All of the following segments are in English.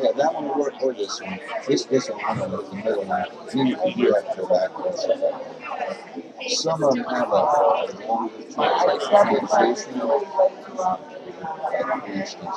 yeah, that one will work or this one. This, this one, I don't know, the middle one. Then you can do have to go back and stuff like. Some of them have a longer translation. Like for instance,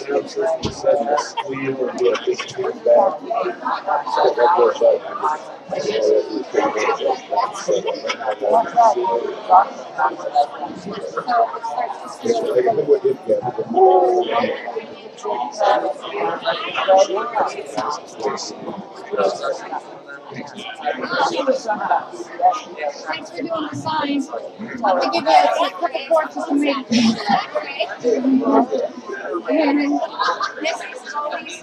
sound system said this. We usually do it just turn back. So that goes up. so we can thanks for doing the give you a couple to make. Is always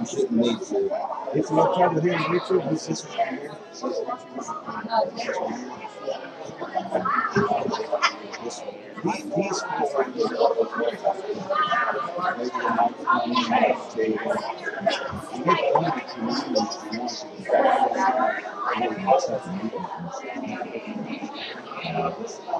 You shouldn't need to. If you're trying to hear YouTube, this is. These, these people right here. Maybe the microphone you have to. You get one of the comedians who wants to be maybe just have to meet That,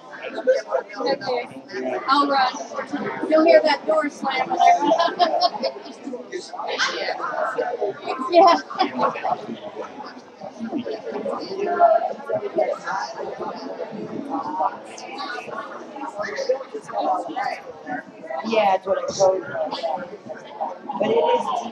Okay. I'll run. You'll hear that door slam when I run. Yeah. Yeah, that's what I told you. But it is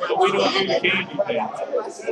But we don't do candy things.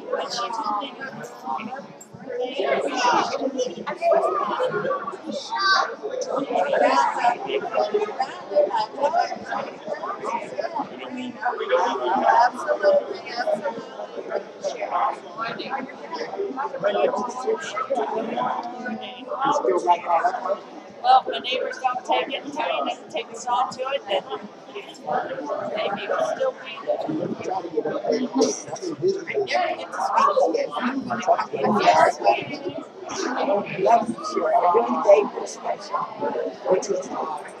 Absolutely, absolutely. When you do sushi, you still got that one? Well, if the neighbors don't take it, and Tony doesn't take us on to it, then maybe it'll still be there. Try to get up there. Yeah, get the sweet Yes. Love sure. Really David special, which is last But I this burger. I like it.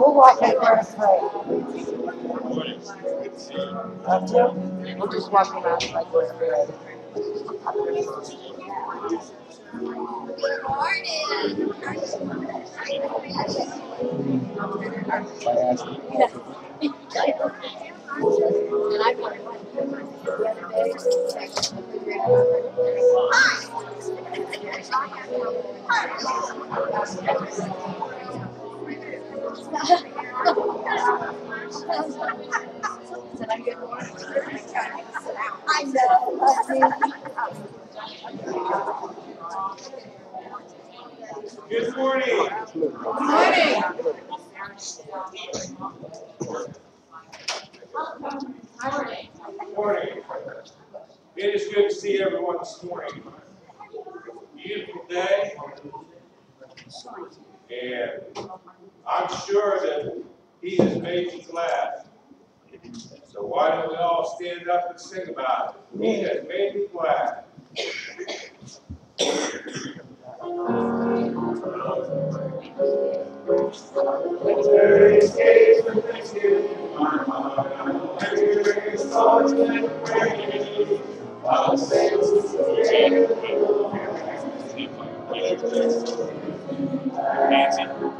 We'll walk like we're afraid. Up to? We'll just walk around like we're afraid. Good morning. I asked him, And I wondered the other day. Good. I know. Good morning. Morning. Morning. It is good to see everyone this morning. Beautiful day. And I'm sure that he has made you glad. So why don't we all stand up and sing about it? He has made me glad. My praise. I'll sing that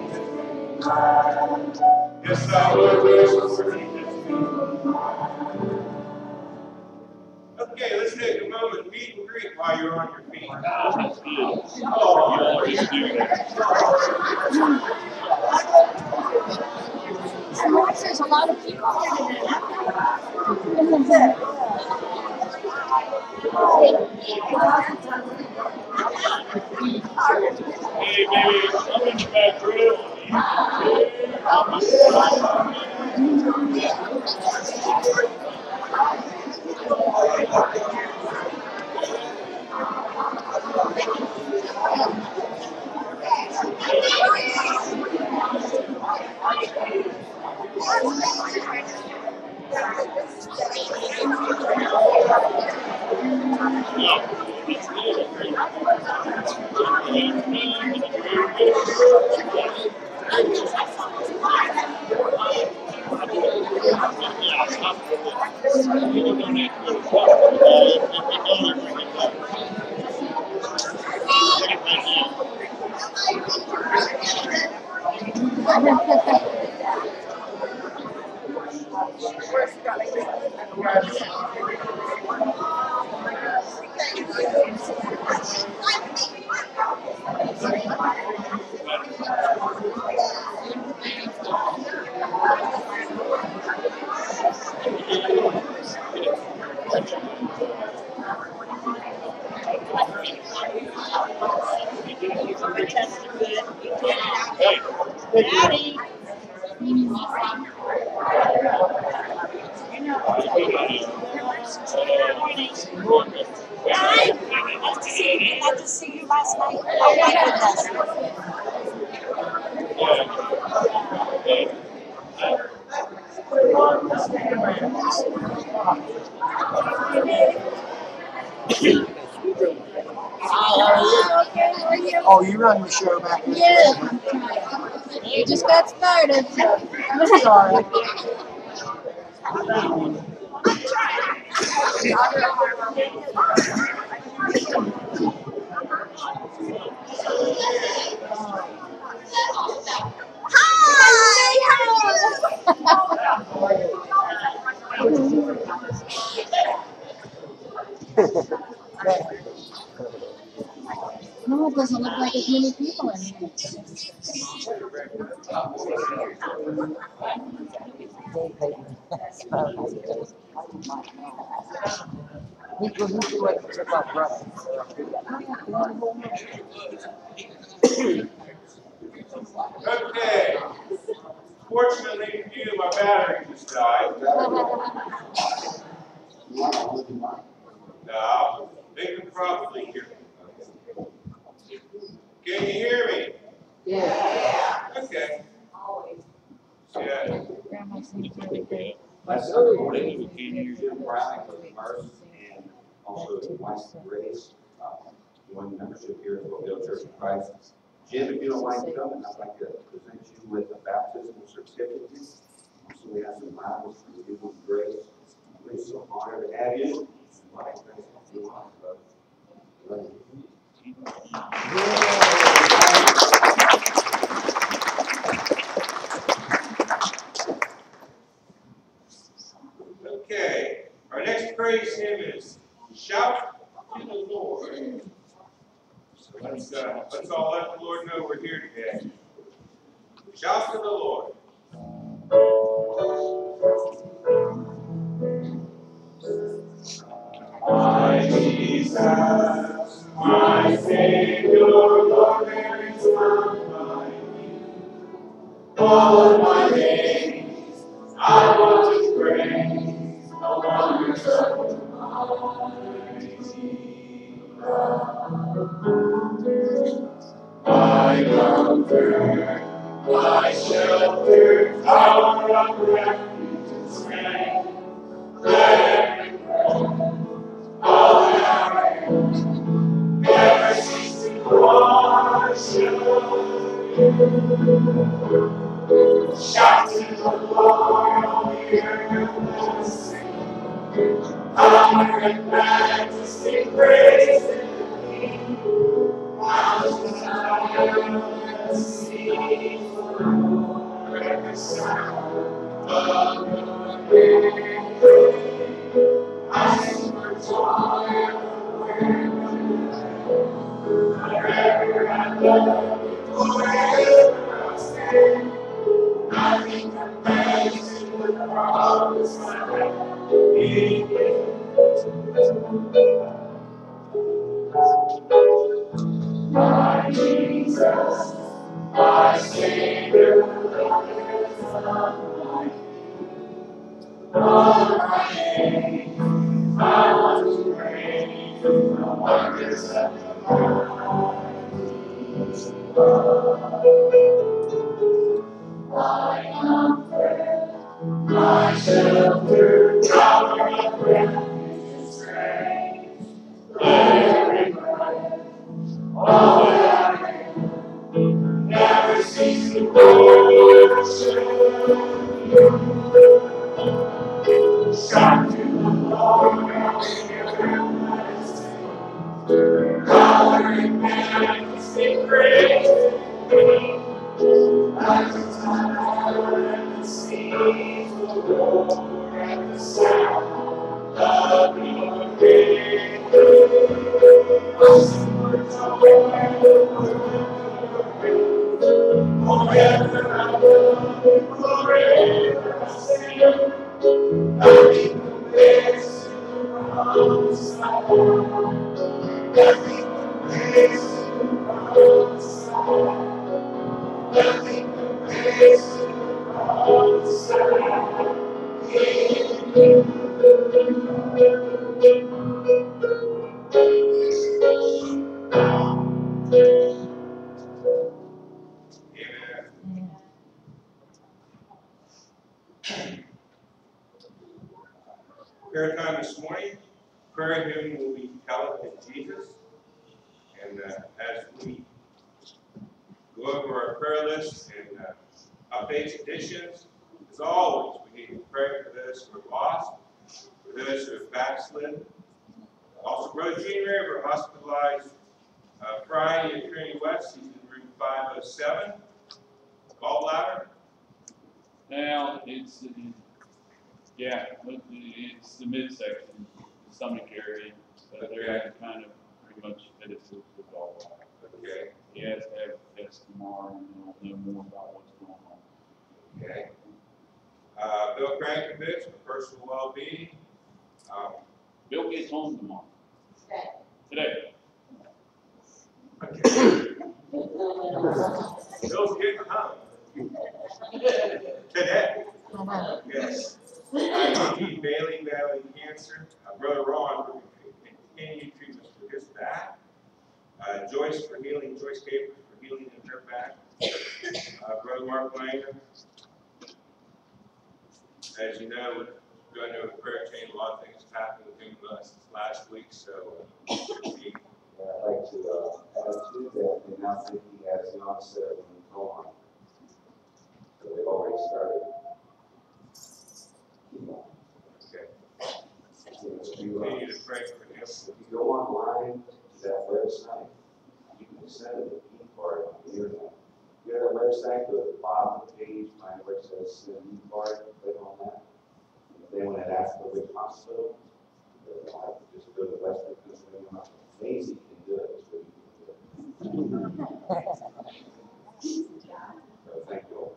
Yes, I will. Okay, let's take a moment, meet and greet while you're on your feet. Oh, There's a lot of people Hey, baby, I'm in the back room. The Daddy. Hi. Nice to see you. To see you last night. Oh my goodness. Oh, okay, how are you? Oh, you run the show back? Yeah. You just got started. I'm sorry. No, it doesn't look like as many people in here. He goes, "You do it, it's about brother." Okay. Fortunately my battery just died. No, think properly here. Can you hear me? Yeah. Okay. Yeah. Grandma seems really good. last Sunday morning, we came here, Jim Bradley for the first, and also his wife Grace, uh, joined membership here at Hopedale Church of Christ. Jim, if you don't mind coming, I'd like to present you with a baptismal certificate. Also, we have some Bibles for you with Grace. We're so honored to have you. Invite Grace if you want, but- Okay. Our next praise hymn is Shout to the Lord. So let's, uh, let's all let the Lord know we're here today. Shout to the Lord. My Jesus, my Savior, Lord, there is none like you. All my I want to praise the wonders of my comfort, my shelter, I love it's, yeah, but it's the midsection, the stomach area, so they're kind of pretty much fitted to the ball. Okay. He has to have a test tomorrow and we'll know more about what's going on. Okay. Uh, Bill Crankovich for personal well-being. Um, Bill gets home tomorrow. Today. okay. Bill's getting home. Today. Yes. Uh, G. Bailey battling cancer. Uh, Brother Ron continued treatments for his back. Uh, Joyce for healing, Joyce Capers for healing in her back. Uh, Brother Mark Langer. As you know, going over the prayer chain, a lot of things have happened within us last week, so uh, Uh, I'd like to, uh, add to that, they now think he has the onset of lymphoma. So they've already started. Chemo. okay. So you, uh, Continue to pray for him. If you go online to that website, you can send it an e-card on the internet. You go to that website, go to the bottom of the page, find where it says send e-card, click on that. And Then when it asks for which hospital, I just go to Western Pennsylvania Hospital. Macy can do it, so you can do it. So thank you all.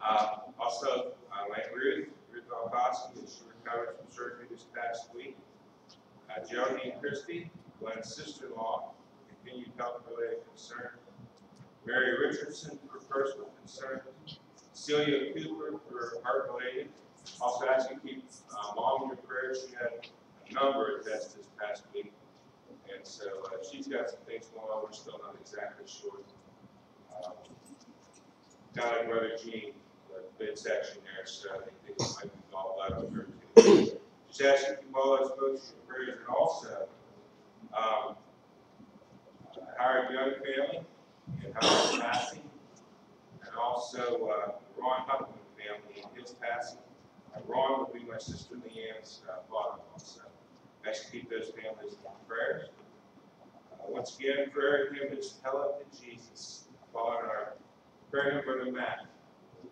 Uh, also, uh, like Ruth, Ruth Alcosti, she recovered from surgery this past week. Uh, and Christie, Glenn's sister-in-law, continued health-related concern. Mary Richardson for personal concern. Celia Cooper for heart-related. Also ask you keep, uh, mom in your prayers. She had a number of tests this past week. And so, uh, she's got some things going on. We're still not exactly sure. Um, Brother Gene, the midsection there, so I think it might be gallbladder over too. Just ask you all those folks your prayers and also, um, Howard Young family and Howard passing, and also, uh, Ron Huckman family and his passing. Uh, Ron would be my sister Leanne's, uh, father-in-law, so ask keep those families in prayers. Uh, once again, prayer hymn is Helen to Jesus, following our prayer hymn, Brother Matt.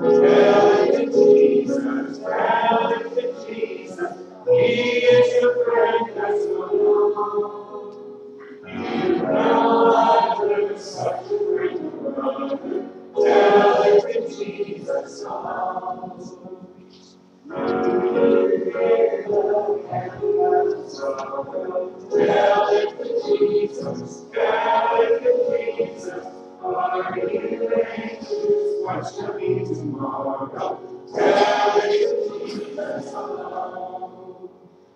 Okay.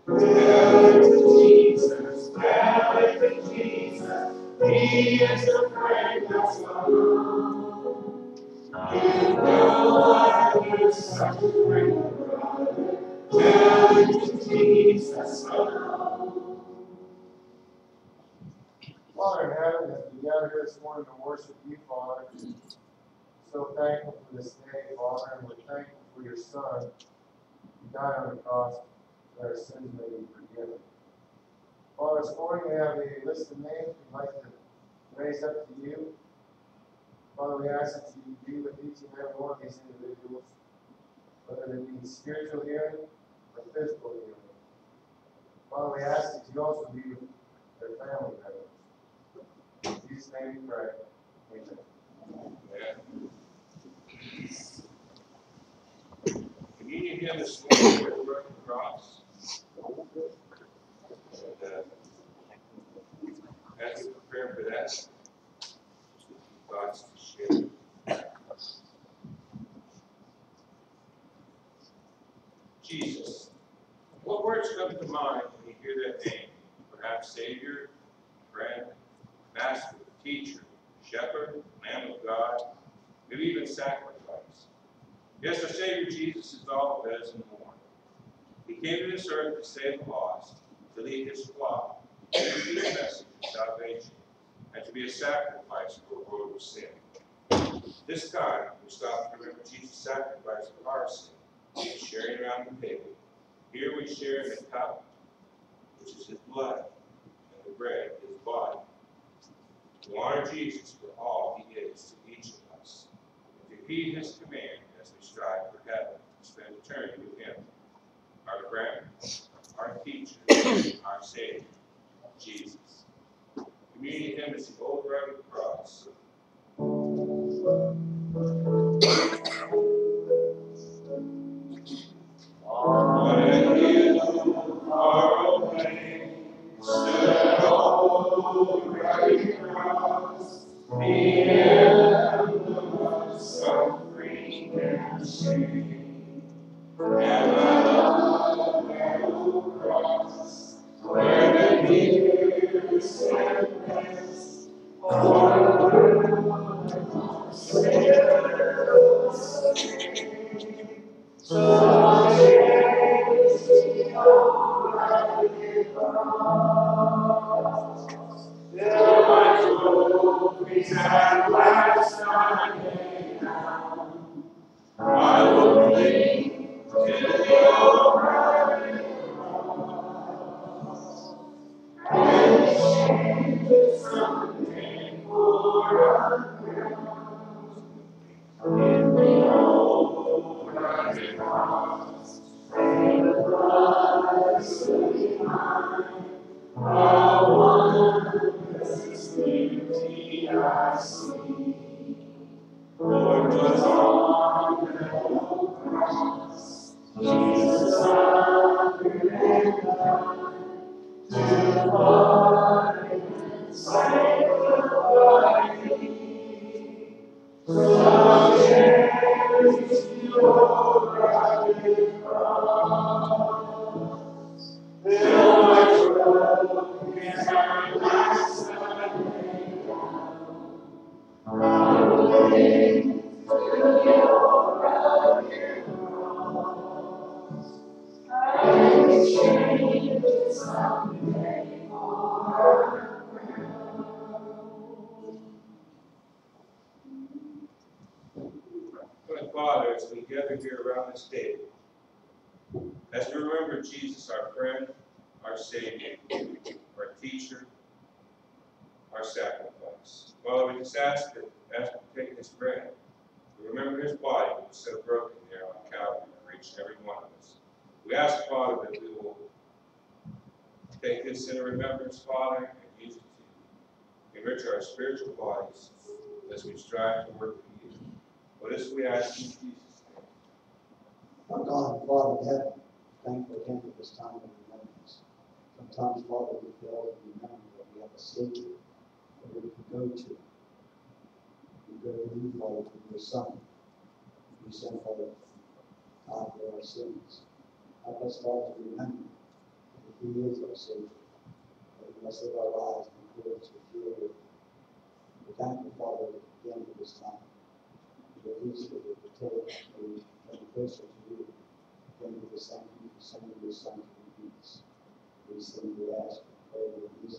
Lead our hearts in prayer. Father in heaven, as we gather here this morning to worship you, Father, so thankful for this day, Father, and we're thankful for your Son. who died on the cross our sins may be forgiven. Father, this morning we have a list of names we'd like to raise up to you. Father, we ask that you be with each and every one of these individuals, whether they need spiritual healing or physical healing. Father, we ask that you also be with their family members. In Jesus' name we pray. Amen. Communion hymn this morning with cross. And, As we prepare for that. Jesus. What words come to mind when you hear that name? Perhaps Savior, friend, Master, Teacher, Shepherd, Lamb of God, maybe even sacrifice. Yes, our Savior Jesus is all of that and more. He came to this earth to save the lost, to lead his flock, to be a message of salvation, and to be a sacrifice for a world of sin. This time, we stop to remember Jesus' sacrifice for our sin, sharing around the table. Here we share in the cup, which is his blood, and the bread, his body. To honor Jesus for all he is to each of us, and to heed his command as we strive for heaven, to spend eternity with our teacher, our Savior, Jesus. Communion hymn is the old rugged cross. On a hill far away, stood old rugged cross, the of. And Yes. Savior, our friend, our staying friend, our teacher, our sacrifice. Father, we just ask that as we take this bread, we remember his body that was so broken there on Calvary for each and every one of us. We ask, Father, that we will take this in remembrance, Father, and use it to enrich our spiritual bodies as we strive to work for you. For this we ask in Jesus' name. Our God and Father in heaven, thank thankful again for this time of remembrance. Sometimes, Father, we fail to remember that we have a Savior that we can go to. We Father, your Son. You sent, our sins. Help us, Father, to remember that He is our Savior, that we must live our lives in accordance with your will. We thank you, Father, again for this time. Your peace with the table, that we come closer to you. Thank you for sending, your Son to redeem us. These things we ask, and pray in His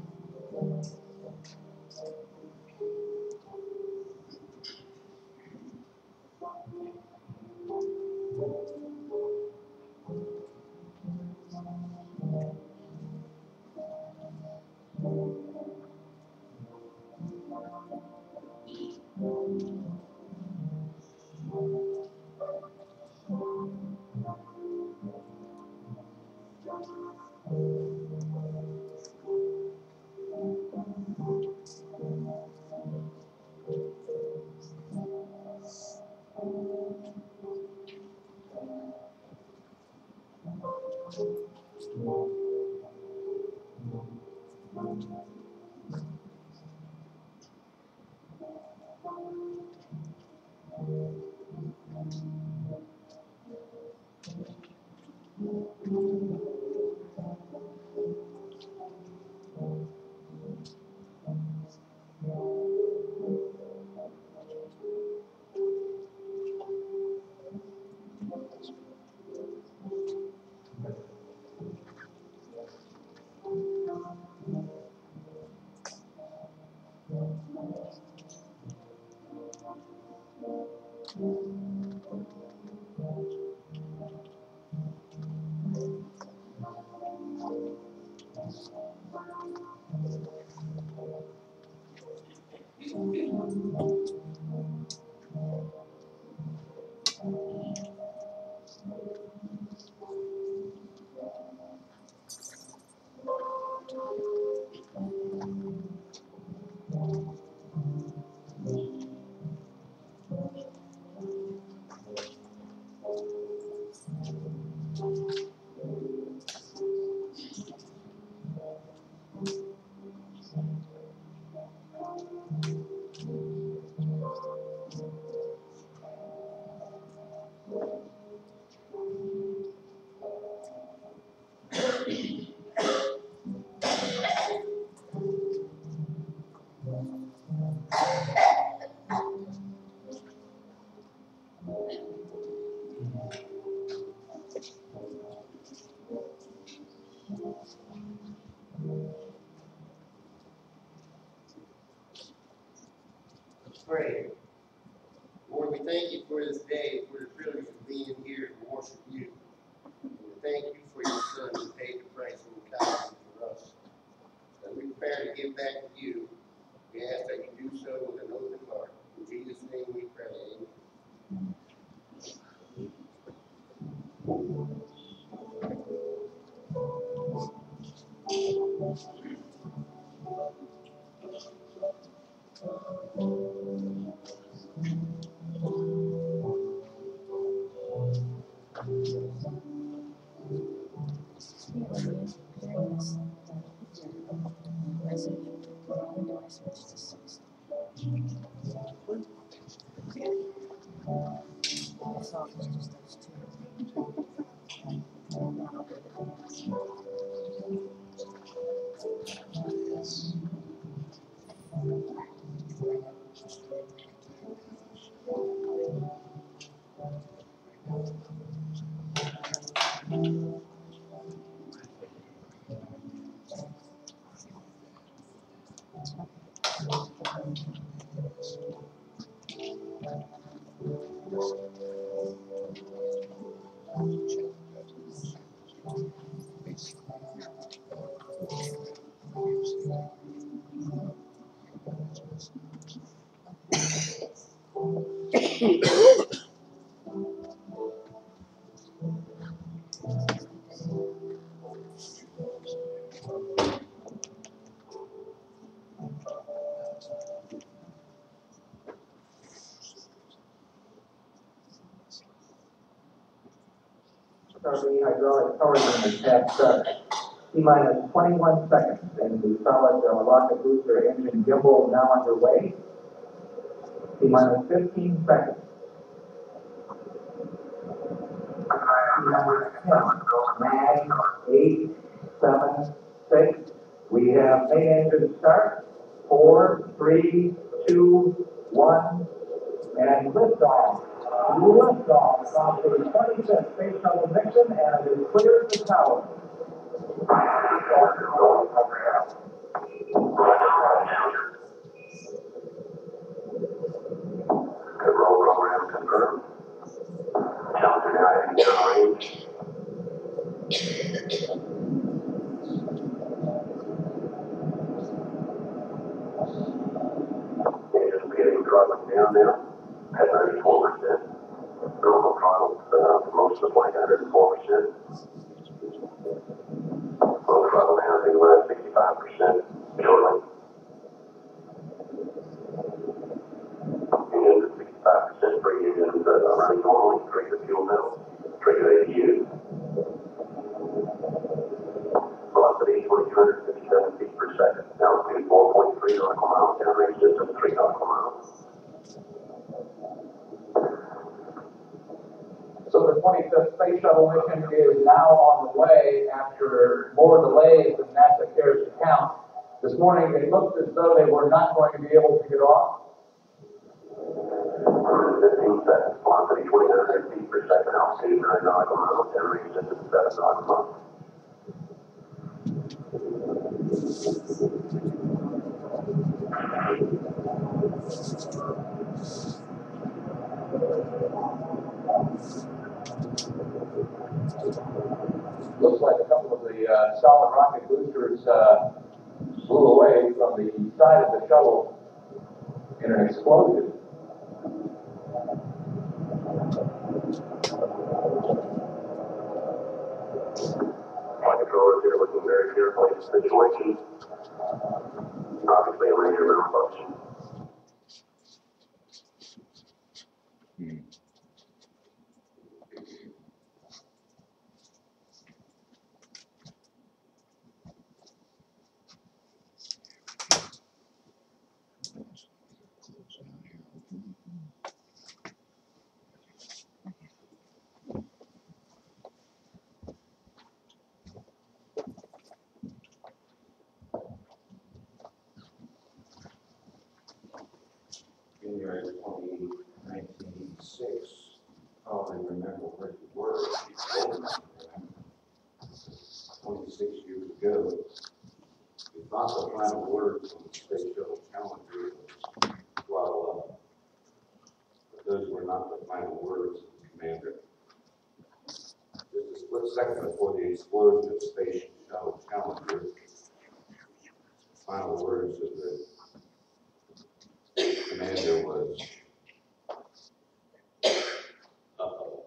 Starting hydraulic power unit at uh, T minus 21 seconds, and the solid uh, rocket booster engine gimbal now underway. T minus 15 seconds. T minus 10, 9, 8, 7, 6. We have main engine start. 4, 3, 2, 1, and liftoff. Liftoff from the 25th Space Shuttle mission and it is cleared the tower. Control program confirmed. Down now ninety-four percent. Normal throttle, uh, most of like hundred and four percent. Most of the anything less sixty-five percent shortly. And sixty-five percent bring you into the running normally, trigger fuel mill, the APU. Velocity twenty-two hundred fifty-seven feet per second, Now altitude four point three nautical miles, and range distance three nautical miles. APU. the twenty-fifth space shuttle mission is now on the way after more delays than NASA cares to count. This morning, they looked as though they were not going to be able to get off. Fifteen seconds. Looks like a couple of the, uh, solid rocket boosters, uh, flew away from the side of the shuttle in an explosion. Flight controllers here looking very carefully at the situation. Obviously a major malfunction. January twenty, nineteen eighty-six, probably remember where you were. if you told me, Twenty-six years ago, we thought the final words on the space shuttle Challenger was throttle up. But those were not the final words of the commander. Just a split second before the explosion of the space shuttle Challenger, final words of the commander was, uh-oh.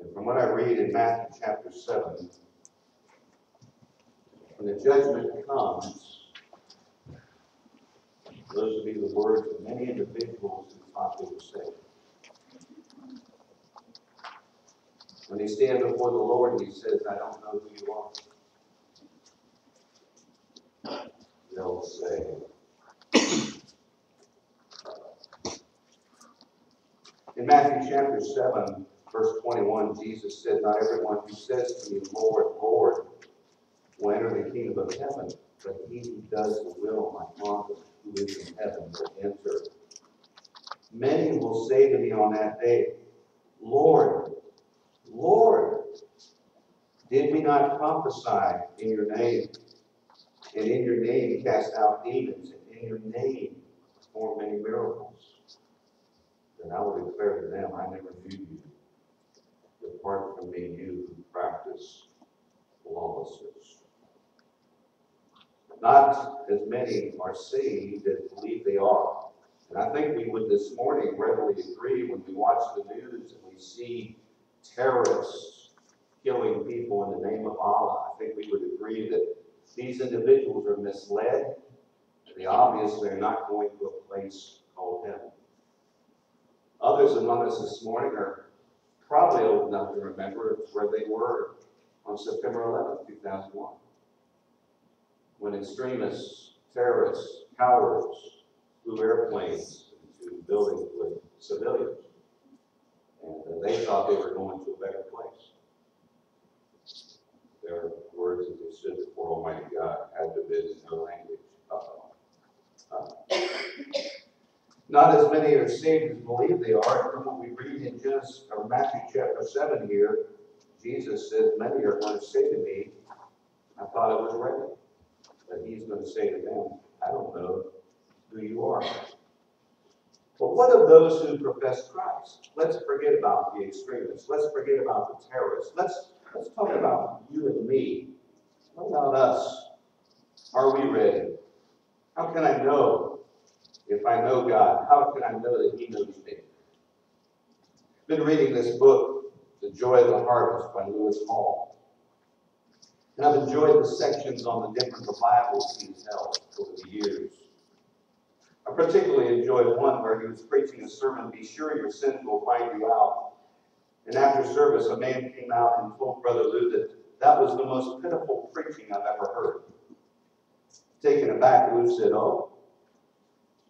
And from what I read in Matthew chapter seven, when the judgment comes, those will be the words of many individuals who thought they were saved. When they stand before the Lord and he says, I don't know who you are. They'll say, In Matthew chapter seven, verse twenty-one, Jesus said, Not everyone who says to me, Lord, Lord, the kingdom of heaven, but he who does the will of my Father who is in heaven will enter. Many will say to me on that day, Lord, Lord, did we not prophesy in your name? And in your name cast out demons, and in your name perform many miracles? Then I will declare to them, I never knew you. Depart from me, you who practice lawlessness. Not as many are saved as believe they are. And I think we would this morning readily agree when we watch the news and we see terrorists killing people in the name of Allah. I think we would agree that these individuals are misled they obviously are not going to a place called heaven. Others among us this morning are probably old enough to remember where they were on September 11th, 2001, when extremists, terrorists, cowards flew airplanes into buildings with civilians. And uh, they thought they were going to a better place. Their words as they stood before Almighty God had to been in their language. Uh-oh. Uh-oh. Not as many are saved as believe they are. From what we read in Genesis or Matthew chapter seven here, Jesus says, Many are going to say to me, I thought it was ready. But he's going to say to them, I don't know who you are. But what of those who profess Christ? Let's forget about the extremists. Let's forget about the terrorists. Let's let's talk about you and me. What about us? Are we ready? How can I know if I know God? How can I know that He knows me? I've been reading this book, The Joy of the Harvest by Lewis Hale. And I've enjoyed the sections on the different revivals he's held over the years. I particularly enjoyed one where he was preaching a sermon, Be Sure Your Sin Will Find You Out. And after service, a man came out and told Brother Lou that that was the most pitiful preaching I've ever heard. Taken aback, Lou said, Oh.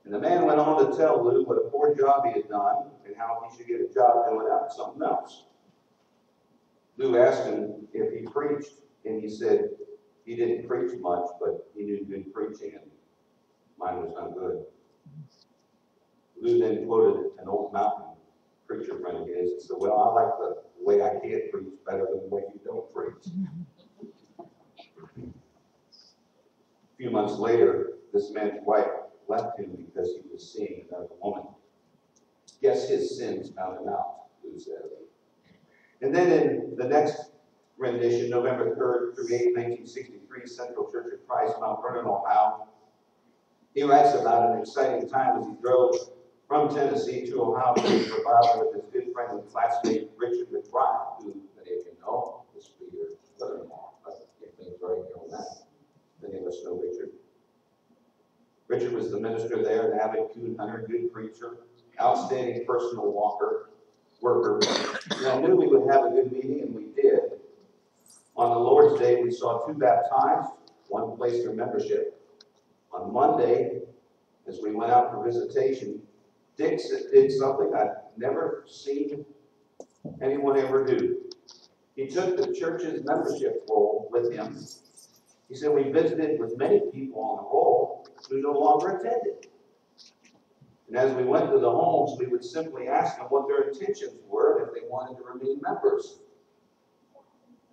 And the man went on to tell Lou what a poor job he had done and how he should get a job doing that, something else. Lou asked him if he preached, and he said he didn't preach much, but he knew good preaching, and mine was not good. Lou then quoted an old mountain preacher friend of his and said, Well, I like the way I can't preach better than the way you don't preach. A few months later, this man's wife left him because he was seeing another woman. Guess his sins him out, Lou said. And then in the next rendition, November 3rd through 8, 1963, Central Church of Christ, Mount Vernon, Ohio, he writes about an exciting time as he drove from Tennessee to Ohio to revival with his good friend and classmate Richard McBride, who many of you know is your brother-in-law. I think things right here on that. Many of us know Richard. Richard was the minister there, an avid coon hunter, good preacher, outstanding personal walker, worker. And I knew we would have a good meeting, and we did. Lord's Day, we saw two baptized, one placed their membership. On Monday, as we went out for visitation, Dick did something I've never seen anyone ever do. He took the church's membership roll with him. He said, We visited with many people on the roll who no longer attended. And as we went to the homes, we would simply ask them what their intentions were if they wanted to remain members.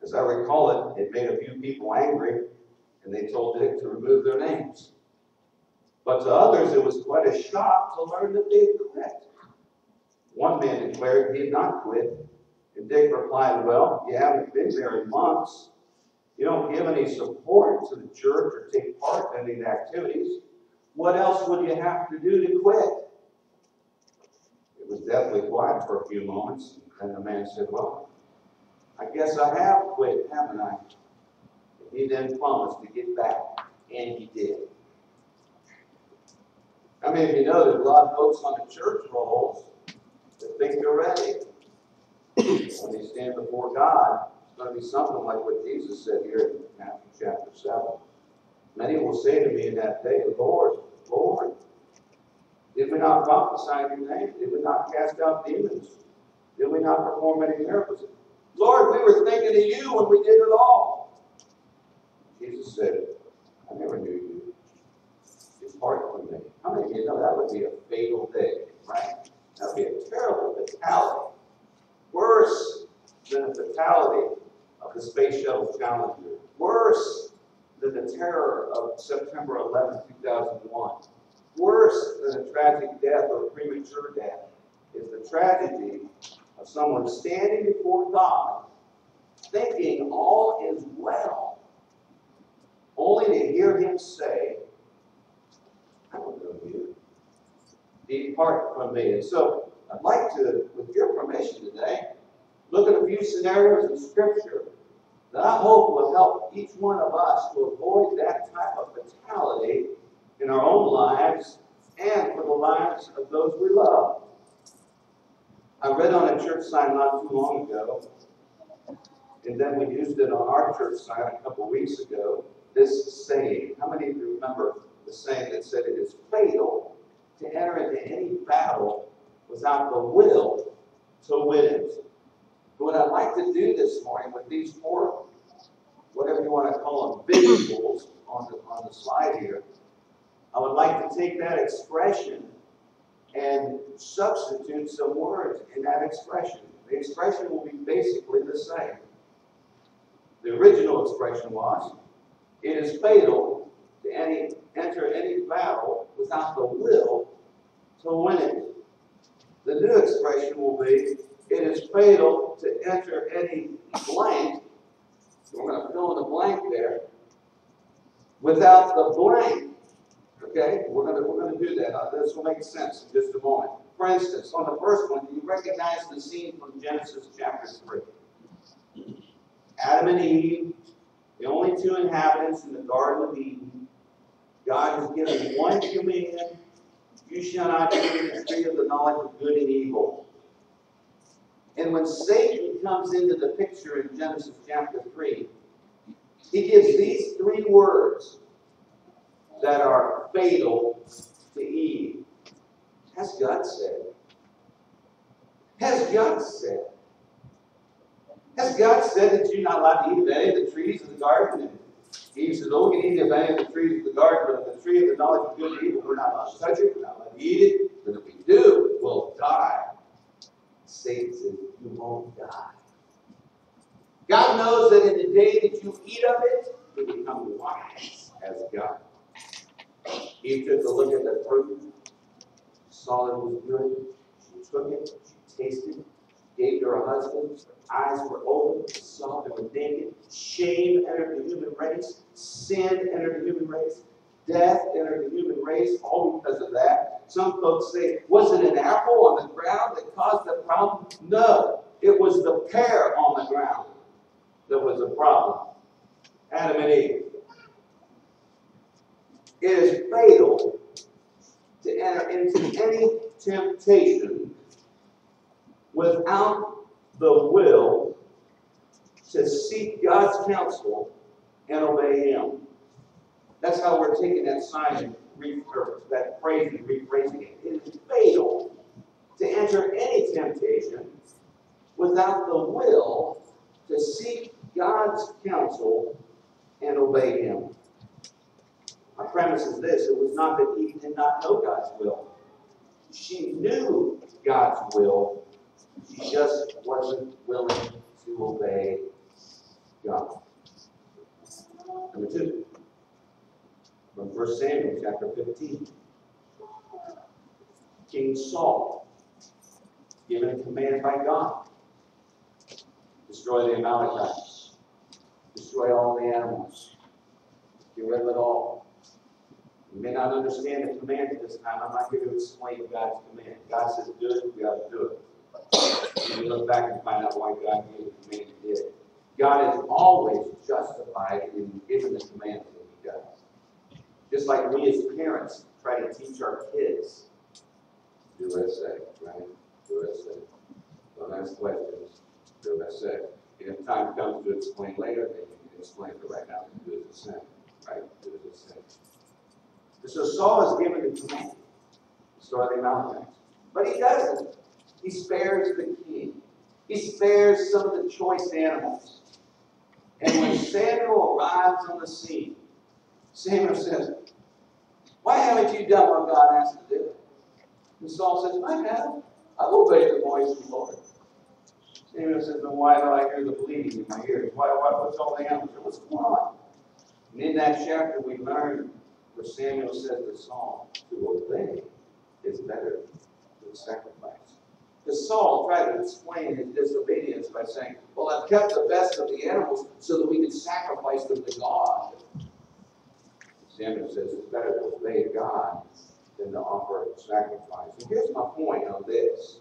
As I recall it, it made a few people angry, and they told Dick to remove their names. But to others, it was quite a shock to learn that they had quit. One man declared he had not quit, and Dick replied, Well, you haven't been there in months. You don't give any support to the church or take part in any activities. What else would you have to do to quit? It was deathly quiet for a few moments, and the man said, Well, I guess I have quit, haven't I? He then promised to get back, and he did. I mean, you know, there's a lot of folks on the church rolls that think they're ready. When they stand before God, it's going to be something like what Jesus said here in Matthew chapter 7. Many will say to me in that day, Lord, Lord, did we not prophesy in your name? Did we not cast out demons? Did we not perform any miracles? Lord, we were thinking of you when we did it all. Jesus said, I never knew you. Depart from me. How many of you know that would be a fatal day, right? That would be a terrible fatality. Worse than the fatality of the Space Shuttle Challenger. Worse than the terror of September 11, 2001. Worse than a tragic death or premature death is the tragedy of someone standing before God thinking all is well, only to hear him say, I don't know you. Depart from me. And so I'd like to, with your permission today, look at a few scenarios in Scripture that I hope will help each one of us to avoid that type of fatality in our own lives and for the lives of those we love. I read on a church sign not too long ago, and then we used it on our church sign a couple weeks ago, this saying. How many of you remember the saying that said it is fatal to enter into any battle without the will to win it? What I'd like to do this morning with these four, whatever you want to call them, visuals on the, on the slide here, I would like to take that expression and substitute some words in that expression. The expression will be basically the same. The original expression was, it is fatal to any, enter any battle without the will to win it. The new expression will be, it is fatal to enter any blank, we're going to fill in the blank there, without the blank. Okay, we're to we're to do that. Uh, this will make sense in just a moment. For instance, on the first one, do you recognize the scene from Genesis chapter three? Adam and Eve, the only two inhabitants in the Garden of Eden. God has given one command: "You shall not eat the tree of the knowledge of good and evil." And when Satan comes into the picture in Genesis chapter 3, he gives these three words that are fatal to Eve. Has God said? Has God said? Has God said that you're not allowed to eat of any of the trees of the garden? And Eve said, Oh, we can eat of any of the trees of the garden, but the tree of the knowledge of good and evil, we're not allowed to touch it, we're not allowed to eat it, but if we do, we'll die. Satan said, You won't die. God knows that in the day that you eat of it, you become wise as God. Eve took a look at the fruit, saw it was good, she took it, she tasted it, gave it to her husband, her eyes were open, saw they were naked, shame entered the human race, sin entered the human race, death entered the human race, all because of that. Some folks say, was it an apple on the ground that caused the problem? No, it was the pear on the ground that was the problem. Adam and Eve. It is fatal to enter into any temptation without the will to seek God's counsel and obey Him. That's how we're taking that sign and that phrase and rephrasing it. It is fatal to enter any temptation without the will to seek God's counsel and obey Him. My premise is this it was not that Eve did not know God's will, she knew God's will, she just wasn't willing to obey God. Number two, from 1 Samuel chapter 15. King Saul, given a command by God, destroy the Amalekites, destroy all the animals, get rid of it all. You may not understand the command at this time. I'm not here to explain God's command. God says do it, we ought to do it. You look back and find out why God gave the command he did. God is always justified in giving the commands that he does. Just like we as parents try to teach our kids, do I say, right? Do I say. Don't ask questions, do I say. And if time comes to explain later, then you can explain it right now do as say, right? Do as say. And so Saul is given the command, destroy the Amalekites. But he doesn't. He spares the king. He spares some of the choice animals. And when Samuel arrives on the scene, Samuel says, Why haven't you done what God asked to do? And Saul says, I have. I've obeyed the voice of the Lord. Samuel says, Then why do I hear the bleeding in my ears? Why, why, what's all the animals? What's going on? And in that chapter, we learn where Samuel says to Saul, To obey is better than sacrifice. Because Saul tried to explain his disobedience by saying, Well, I've kept the best of the animals so that we can sacrifice them to God. Samuel says it's better to obey God than to offer sacrifice. And here's my point on this,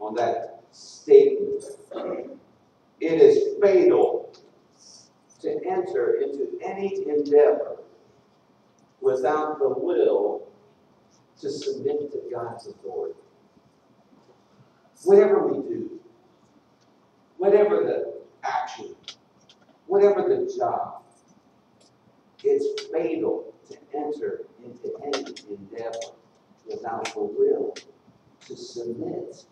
on that statement. It is fatal to enter into any endeavor without the will to submit to God's authority. Whatever we do, whatever the action, whatever the job, it's fatal to enter into any endeavor without the will to submit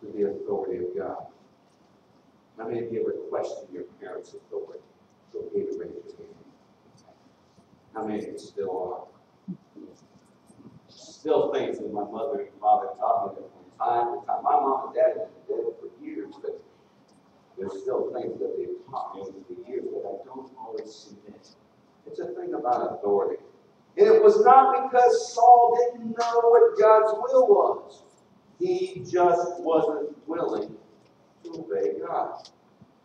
to the authority of God. How many of you ever questioned your parents' authority? So okay to raise your hand. How many of you still are? Still things that my mother and father taught me from time to time. My mom and dad have been dead for years, but there's still things that they've taught me over the years that I don't always submit. It's a thing about authority. And it was not because Saul didn't know what God's will was. He just wasn't willing to obey God.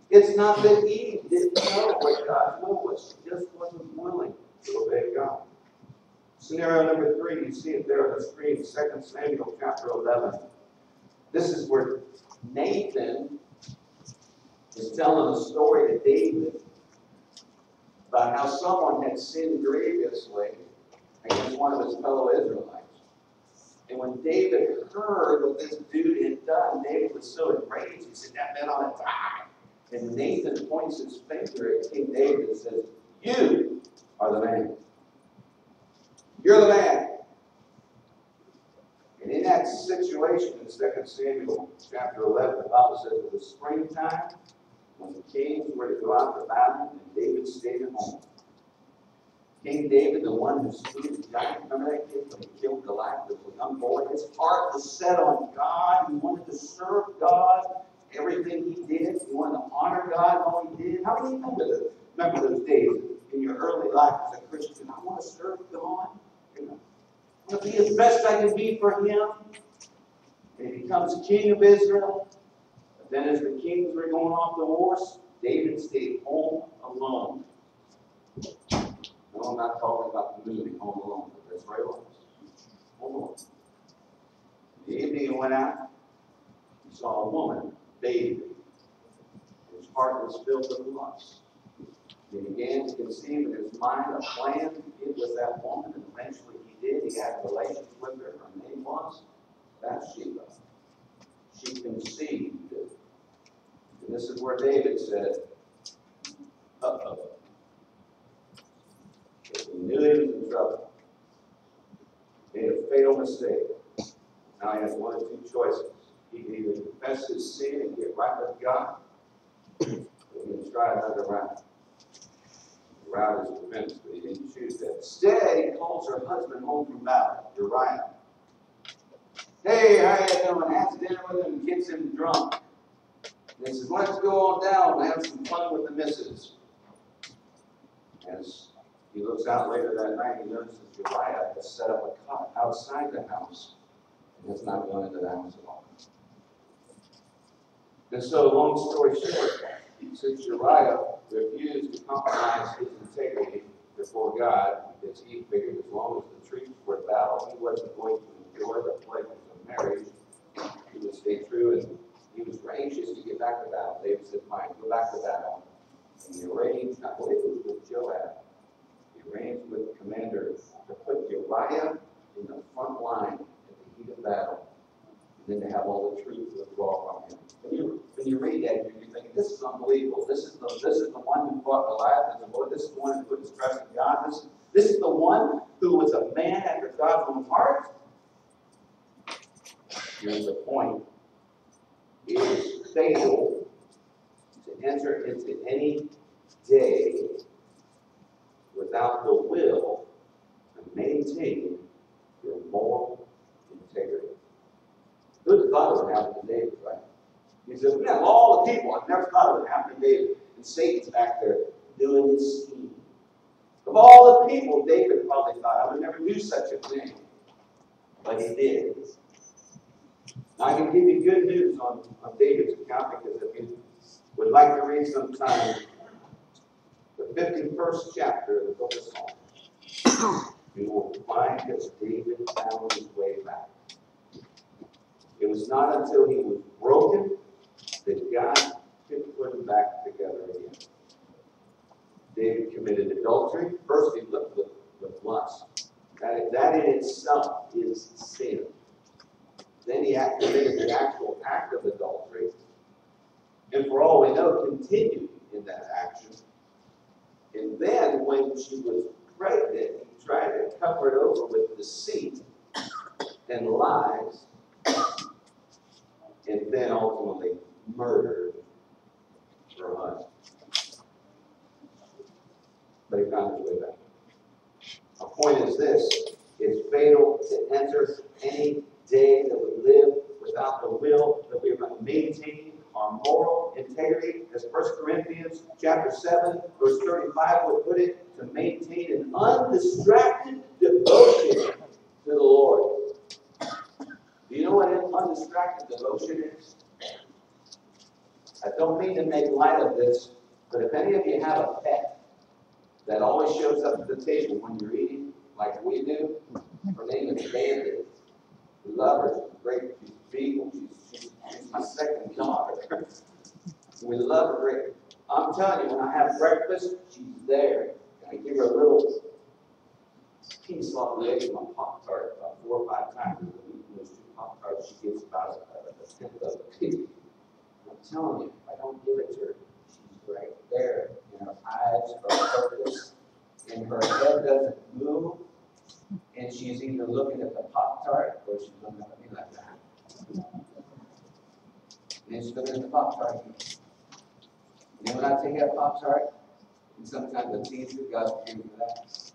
It's not that Eve didn't know what God's will was. She just wasn't willing to obey God. Scenario number three, you see it there on the screen, 2 Samuel chapter 11. This is where Nathan is telling a story to David about how someone had sinned grievously against one of his fellow Israelites. And when David heard what this dude had done, David was so enraged, he said, That man ought to die. And Nathan points his finger at King David and says, You are the man. You're the man. And in that situation in Second Samuel chapter eleven, the Bible says it was springtime, when the kings were to go out to battle, and David stayed at home. King David, the one who slew the giant, remember that kid when he killed Goliath, as a young boy? His heart was set on God. He wanted to serve God. Everything he did, he wanted to honor God all he did. How many remember those, remember those days in your early life as a Christian? I want to serve God. You know, I want to be as best I can be for Him. And he becomes king of Israel. But then, as the kings were going off the horse, David stayed home alone. No, I'm not talking about the movie Home Alone, but that's right on. Home Alone. The evening he went out, he saw a woman bathing. His heart was filled with lust. He began to conceive in his mind a plan to get with that woman, and eventually he did. He had relations with her. Her name was Bathsheba. She conceived. And this is where David said, uh-oh. He knew he was in trouble. Made a fatal mistake. Now he has one of two choices. He can either confess his sin and get right with God, or he can try another route. The route is but he didn't choose that. He calls her husband home from battle, Uriah. Hey, how you doing? Has dinner with him and gets him drunk. And he says, let's go on down and have some fun with the missus. As he looks out later that night, he notices Uriah has set up a cot outside the house and has not gone into the house at all. And so, long story short, since Uriah refused to compromise his integrity before God, because he figured as long as the troops were at battle, he wasn't going to enjoy the pleasures of marriage, he would stay true, and he was anxious to get back to battle. David said, fine, go back to battle. And he arranged, I believe it was with Joab, he arranged with the commander to put Uriah in the front line at the heat of battle, and then to have all the troops withdraw from him. When you, when you read that, you're thinking, this is unbelievable. This is the, this is the one who fought Goliath, and the Lord, this is the one who put his trust in God. This, this is the one who was a man after God's own heart. Here's the point. It is fatal to enter into any day without the will to maintain your moral. Who thought it would happen to David, right? He says, we have all the people. I never thought it would happen to David. And Satan's back there doing his scheme. Of all the people, David probably thought, I would never do such a thing. But he did. Now, I can give you good news on, on David's account because if you would like to read sometime the 51st chapter of the book of Psalms, you will find that David found his way back. It was not until he was broken that God could put him back together again. David committed adultery. First, he looked with, with lust. That, that in itself is sin. Then he committed the actual act of adultery. And for all we know, continued in that action. And then when she was pregnant, he tried to cover it over with deceit and lies. And then ultimately murdered her husband. But he found his way back. My point is this it's fatal to enter any day that we live without the will that we maintain our moral integrity, as 1 Corinthians chapter 7, verse 35 would put it, to maintain an undistracted devotion to the Lord. You know what undistracted devotion is? I don't mean to make light of this, but if any of you have a pet that always shows up at the table when you're eating, like we do, her name is Bandit. We love her. She's great. She's beautiful. She's, she's, my second daughter. we love her. I'm telling you, when I have breakfast, she's there. I give her a little piece off the edge of my Pop Tart about four or five times. a week. Those two Pop Tarts, she gets about a, tenth of a piece. I'm telling you, if I don't give it to her, she's right there. And her eyes are focused, and her head doesn't move, and she's either looking at the Pop Tart or she's looking at me like that. And she's looking at the Pop Tart. And then when I take that Pop Tart, and sometimes the teacher, God forgive me for that,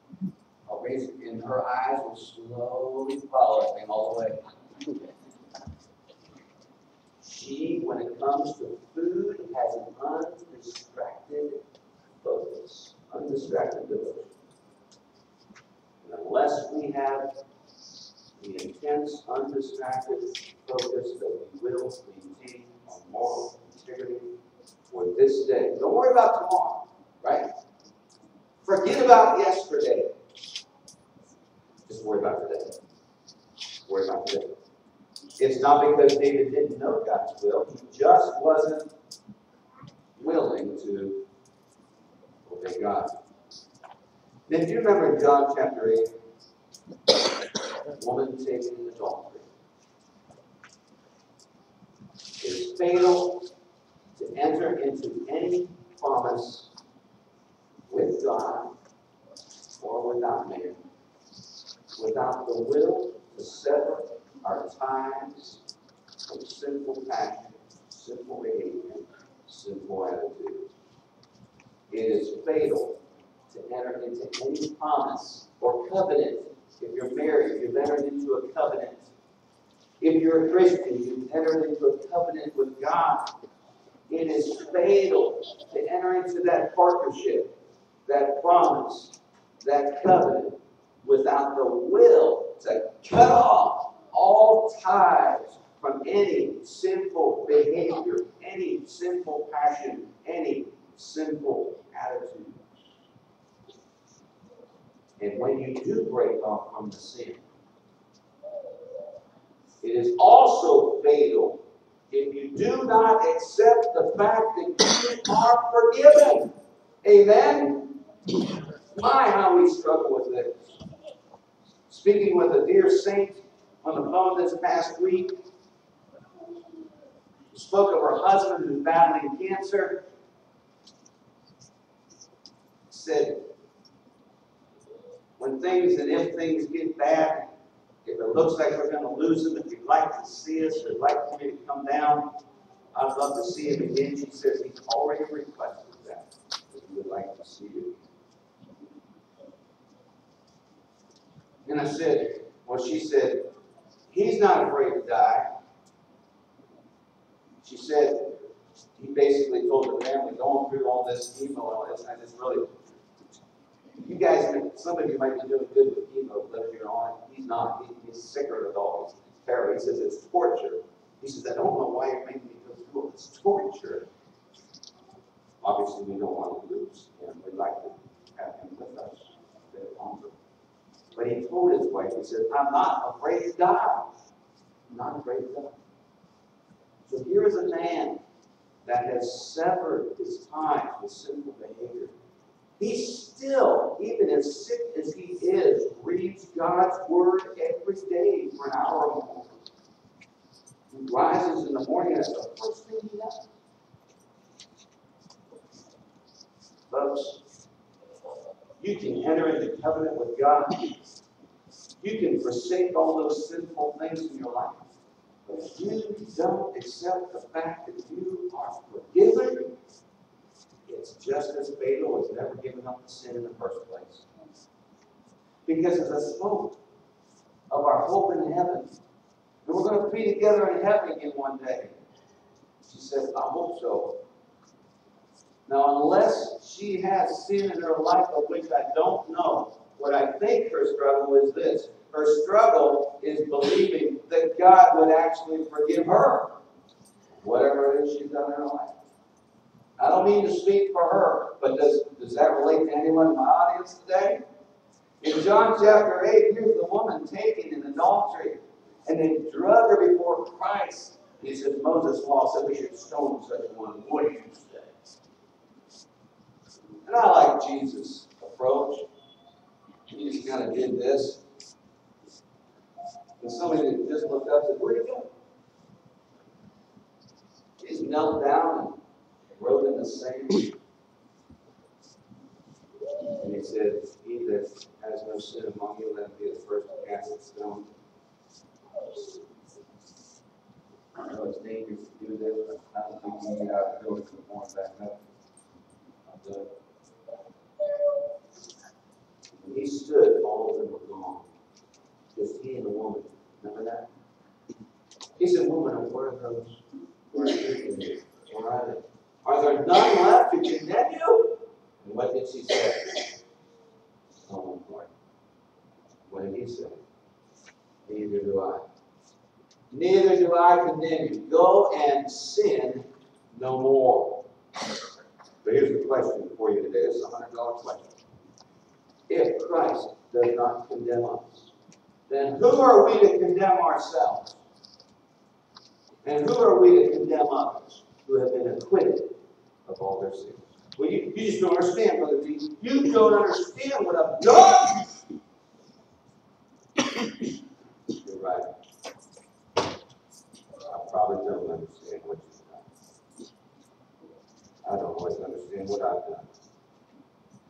I'll raise it, and her eyes will slowly follow thing all the way. She, when it comes to food, has an undistracted focus, undistracted devotion. And unless we have the intense, undistracted focus that we will maintain on moral integrity for this day. Don't worry about tomorrow, right? Forget about yesterday. Just worry about today. Worry about today. It's not because David didn't know God's will, he just wasn't willing to obey God. Then do you remember in John chapter 8, woman taken in adultery? It is fatal to enter into any promise with God or without man, without the will to sever our ties from sinful passion, sinful behavior, sinful attitude. It is fatal to enter into any promise or covenant. If you're married, you've entered into a covenant. If you're a Christian, you've entered into a covenant with God. It is fatal to enter into that partnership, that promise, that covenant without the will to cut off all ties from any sinful behavior, any sinful passion, any sinful attitude. And when you do break off from the sin, it is also fatal if you do not accept the fact that you are forgiven. Amen? My, how we struggle with this. Speaking with a dear saint on the phone this past week, spoke of her husband who's battling cancer. Said, when things and if things get bad, if it looks like we're going to lose him, if you'd like to see us or like for me to come down, I'd love to see him again. She says he's already requested that, that he would like to see you. And I said, well, she said, he's not afraid to die. She said, he basically told the family, going through all this chemo and all this, I just really, you guys, some of you might be doing good with chemo, but if you're on he's not. He, he's sicker than all. He's, terrible. He says it's torture. He says, I don't know why you're making me go through this torture. Obviously, we don't want to lose him. We'd like to have him with us a bit longer. But he told his wife, he said, I'm not afraid to die. I'm not afraid to die. So here is a man that has severed his ties with sinful behavior. He still, even as sick as he is, reads God's word every day for an hour or more. He rises in the morning, that's the first thing he does. Folks, you can enter into covenant with God. You can forsake all those sinful things in your life. But if you don't accept the fact that you are forgiven, it's just as fatal as never giving up the sin in the first place. Because it's a smoke of our hope in heaven. And we're going to be together in heaven again one day. She says, I hope so. Now, unless she has sin in her life of which I don't know, what I think her struggle is this. Her struggle is believing that God would actually forgive her, whatever it is she's done in her life. I don't mean to speak for her, but does, does that relate to anyone in my audience today? In John chapter 8, here's the woman taken in adultery, and they drug her before Christ. He says, Moses' law said we should stone such a one. What do you say? And I like Jesus' approach. He just kind of did this. And somebody just looked up and said, Where'd he go? He just knelt down wrote in the sand. And he said, he that has no sin among you, let him be the first to cast a stone. I know it's dangerous to do this, but I don't think you get of the building before and back up. It. When he stood, all of them were gone. Just he and the woman. Remember that? He said, Woman, where are those? Where are you? Where are they? Are there none left to condemn you? And what did she say? Oh, Lord. What did he say? Neither do I. Neither do I condemn you. Go and sin no more. But here's the question for you today. Is a hundred dollar question. If Christ does not condemn us, then who are we to condemn ourselves? And who are we to condemn others who have been acquitted of all their sins? Well, you, you just don't understand, Brother B. You don't understand what I've done. You're right. I probably don't understand what you've done. I don't always understand what I've done.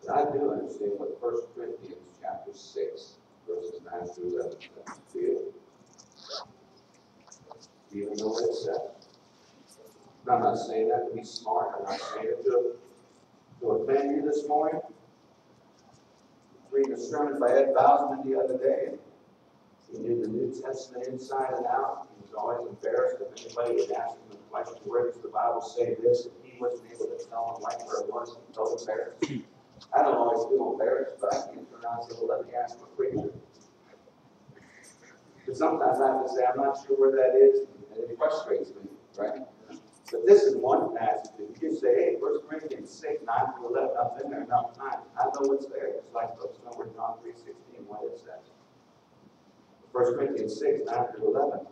But I do understand what 1 Corinthians chapter 6, verses 9 through 11 says. Even though it says. I'm not saying that to be smart. I'm not saying it to, to offend you this morning. Reading a sermon by Ed Bowsman the other day. He knew the New Testament inside and out. He was always embarrassed if anybody had asked him a question, where does the Bible say this? And he wasn't able to tell them right where it was. He felt embarrassed. I don't always feel embarrassed, but I can't turn around and say, well, let me ask my preacher. But sometimes I have to say, I'm not sure where that is, and it frustrates me, right? But this is one passage, if you say, hey, First Corinthians 6, 9 through 11, I've been there enough times, I know it's there, it's like folks know where John 3, 16, what it says. First Corinthians 6, 9 through 11.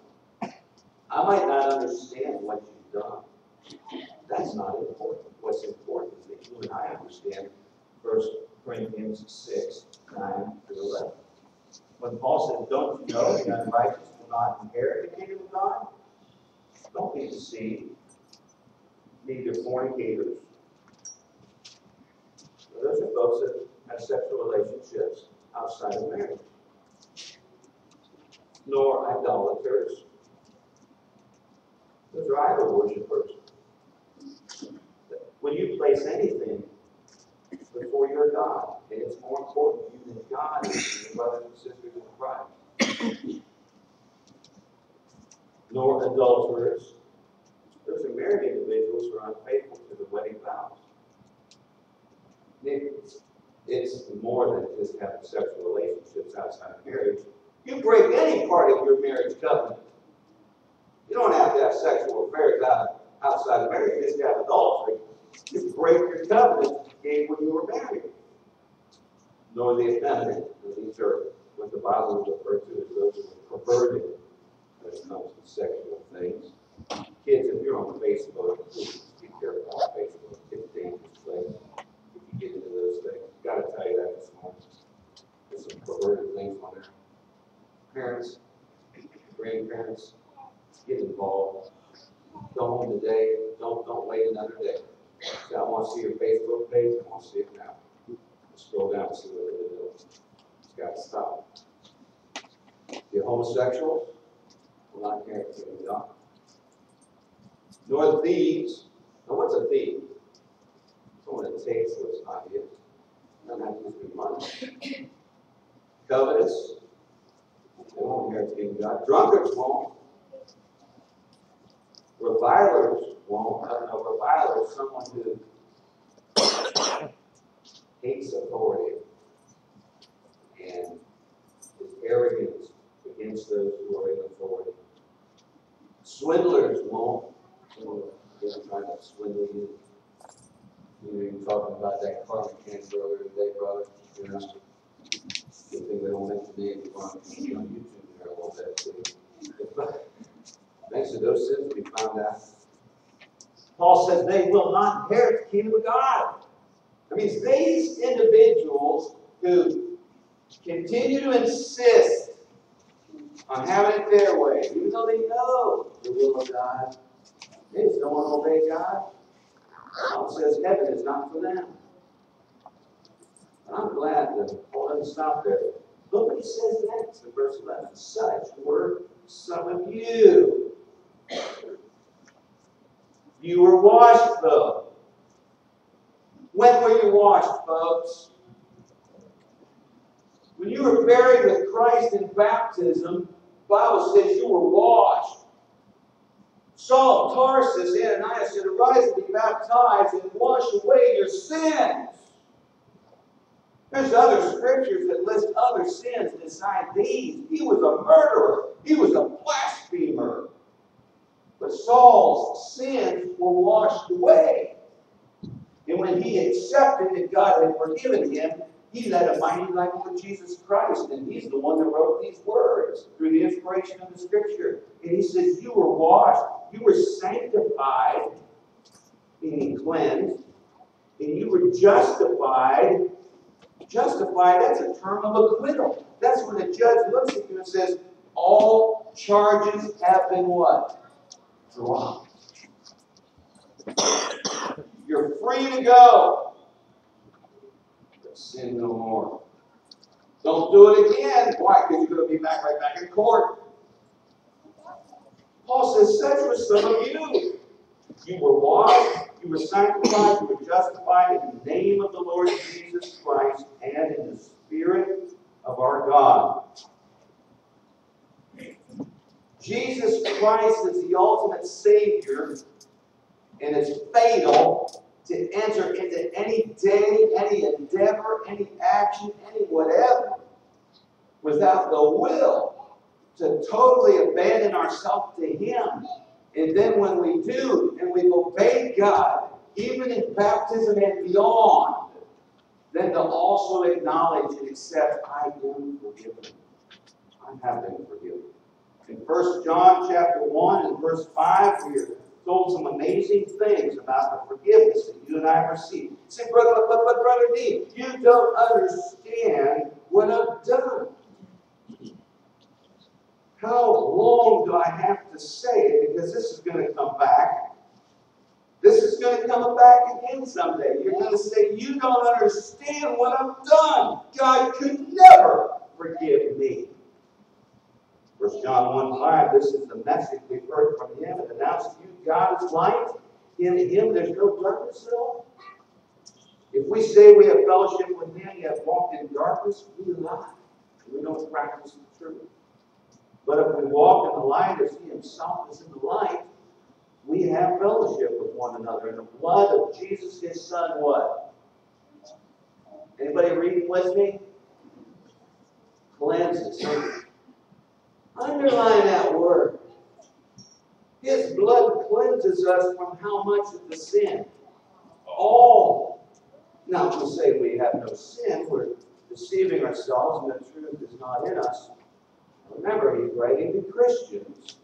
I might not understand what you've done. That's not important. What's important is that you and I understand First Corinthians 6, 9 through 11. When Paul said, Don't you know the unrighteous will not inherit the kingdom of God? Don't be deceived. Neither fornicators. Those are folks that have sexual relationships outside of marriage. Nor idolaters. Those are idol worshippers. When you place anything before your God, and it's more important to you than God is to your brothers and sisters in Christ. Nor adulterers. Those are married individuals who are unfaithful to the wedding vows. It's, it's more than just having sexual relationships outside of marriage. You break any part of your marriage covenant. You don't have to have sexual affairs outside of marriage, you just have adultery. You break your covenant gave when you were married. Nor the effeminate. These are what the Bible refers to as those who perverted when it comes to sexual things. Kids, if you're on Facebook, please be careful on Facebook. It's dangerous place if you get into those things. Gotta tell you that this morning. There's some perverted things on there. Parents, grandparents, get involved. Go home today. Don't don't wait another day. Say, I want to see your Facebook page. I want to see it now. Scroll down and see what they're doing. It's got to stop. The homosexuals will not carry the kingdom of God. Nor thieves. Now, what's a thief? Someone that takes what's not his. Doesn't have to be money. Covetous. They won't inherit the kingdom of God. Drunkards won't. Revilers won't. I don't know. Reviler is someone who hates authority and is arrogant against those who are in authority. Swindlers won't. Someone is trying to swindle you. You know, you were talking about that car mechanic earlier today, brother. You know, good thing they don't mention me if on YouTube there a little bit too. Thanks to those sins we found out. Paul says they will not inherit the kingdom of God. I mean, these individuals who continue to insist on having it their way, even though they know the will of God. Don't want to obey God. Paul says heaven is not for them. And I'm glad that Paul doesn't stop there. Look what he says next in verse 11. Such were some of you. You were washed, though. When were you washed, folks? When you were buried with Christ in baptism, Bible says you were washed. Saul of Tarsus, Ananias said, Arise and be baptized and wash away your sins. There's other scriptures that list other sins beside these. He was a murderer. He was a blasphemer. But Saul's sins were washed away. And when he accepted that God had forgiven him, he led a mighty life with Jesus Christ. And he's the one that wrote these words through the inspiration of the scripture. And he says, You were washed, you were sanctified, meaning cleansed, and you were justified. Justified, that's a term of acquittal. That's when the judge looks at you and says, All charges have been what? Dropped. You're free to go. Sin no more. Don't do it again. Why? Because you're going to be back right back in court. Paul says, such were some of you. You were washed, you were sanctified, you were justified in the name of the Lord Jesus Christ and in the Spirit of our God. Jesus Christ is the ultimate Savior, and it's fatal to enter into any day, any endeavor, any action, any whatever without the will to totally abandon ourselves to Him. And then when we do and we obey God, even in baptism and beyond, then to also acknowledge and accept, I am forgiven. I have been forgiven. In 1 John chapter 1 and verse 5, we are told some amazing things about the forgiveness that you and I receive. Say, brother, but, but brother D, you don't understand what I've done. How long do I have to say it? Because this is going to come back. This is going to come back again someday. You're going to say, You don't understand what I've done. God could never forgive me. 1 John 1 5, this is the message we've heard from him and announced to you God is light. In him there's no darkness at all. If we say we have fellowship with him, yet walk in darkness, we lie. We don't practice the truth. But if we walk in the light as he himself is in the light, we have fellowship with one another. And the blood of Jesus, his son, what? Anybody reading with me? Cleanses. Underline that word. Us from how much of the sin? All. Now, to say we have no sin, we're deceiving ourselves and the truth is not in us. Remember, he's writing to Christians.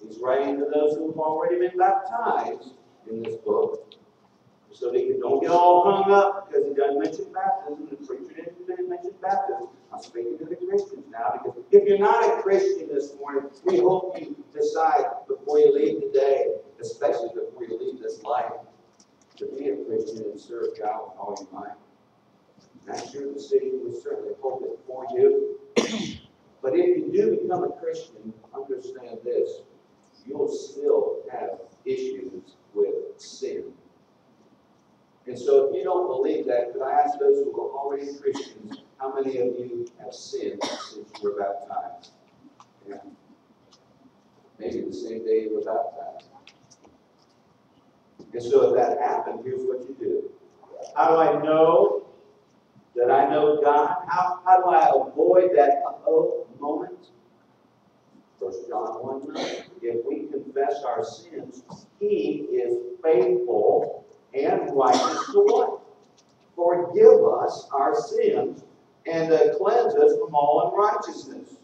He's writing to those who have already been baptized in this book. So they don't get all hung up because he doesn't mention baptism. The preacher didn't mention baptism. I'm speaking to the Christians now because if you're not a Christian this morning, we hope you decide before you leave today, especially before you leave this life, to be a Christian and serve God with all your might. That's your decision. We certainly hope it for you. But if you do become a Christian, understand this you'll still have issues with sin. And so if you don't believe that, could I ask those who are already Christians, how many of you have sinned since you were baptized? Yeah. Maybe the same day you were baptized. And so if that happened, here's what you do. How do I know that I know God? How, how do I avoid that uh-oh moment? First John 1 9. If we confess our sins, he is faithful and righteous to what? Forgive us our sins and uh, cleanse us from all unrighteousness.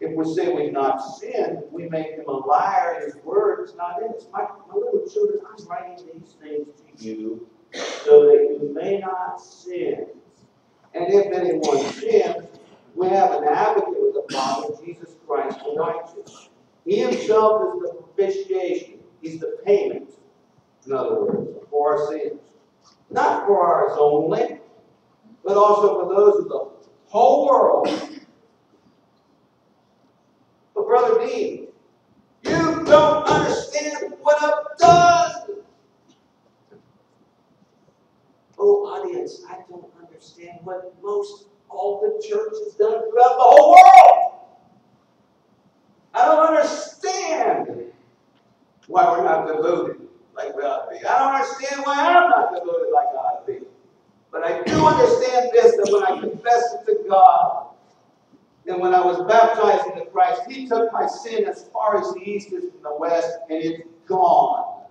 If we say we've not sinned, we make him a liar and his word is not in us. My, my little children, I'm writing these things to you so that you may not sin. And if anyone sins, we have an advocate with the Father, Jesus Christ the righteous. He himself is the propitiation. He's the payment, in other words, for our sins. Not for ours only, but also for those of the whole world. Brother Dean, you don't understand what I've done. Oh, audience, I don't understand what most all the church has done throughout the whole world. I don't understand why we're not devoted like we ought to be. I don't understand why I'm not devoted like I ought to be. But I do understand this that when I confess it to God, and when I was baptized into Christ, He took my sin as far as the east is from the west, and it's gone.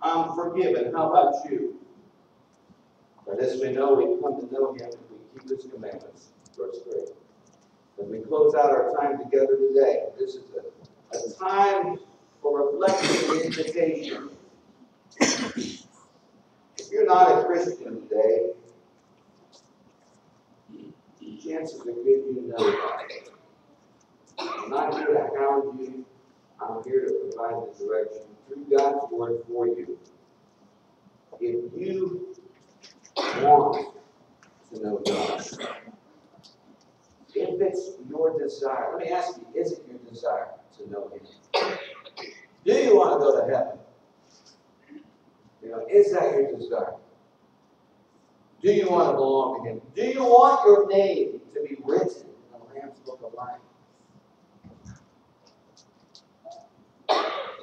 I'm forgiven. How about you? But as we know, we come to know Him if we keep His commandments. Verse 3. As we close out our time together today, this is a, a time for reflection and invitation. If you're not a Christian today, chances are good you know that. I'm not here to hound you. I'm here to provide the direction through God's word for you. If you want to know God, if it's your desire, let me ask you, is it your desire to know Him? Do you want to go to heaven? You know, is that your desire? Do you want to belong to Him? Do you want your name to be written in the Lamb's Book of Life?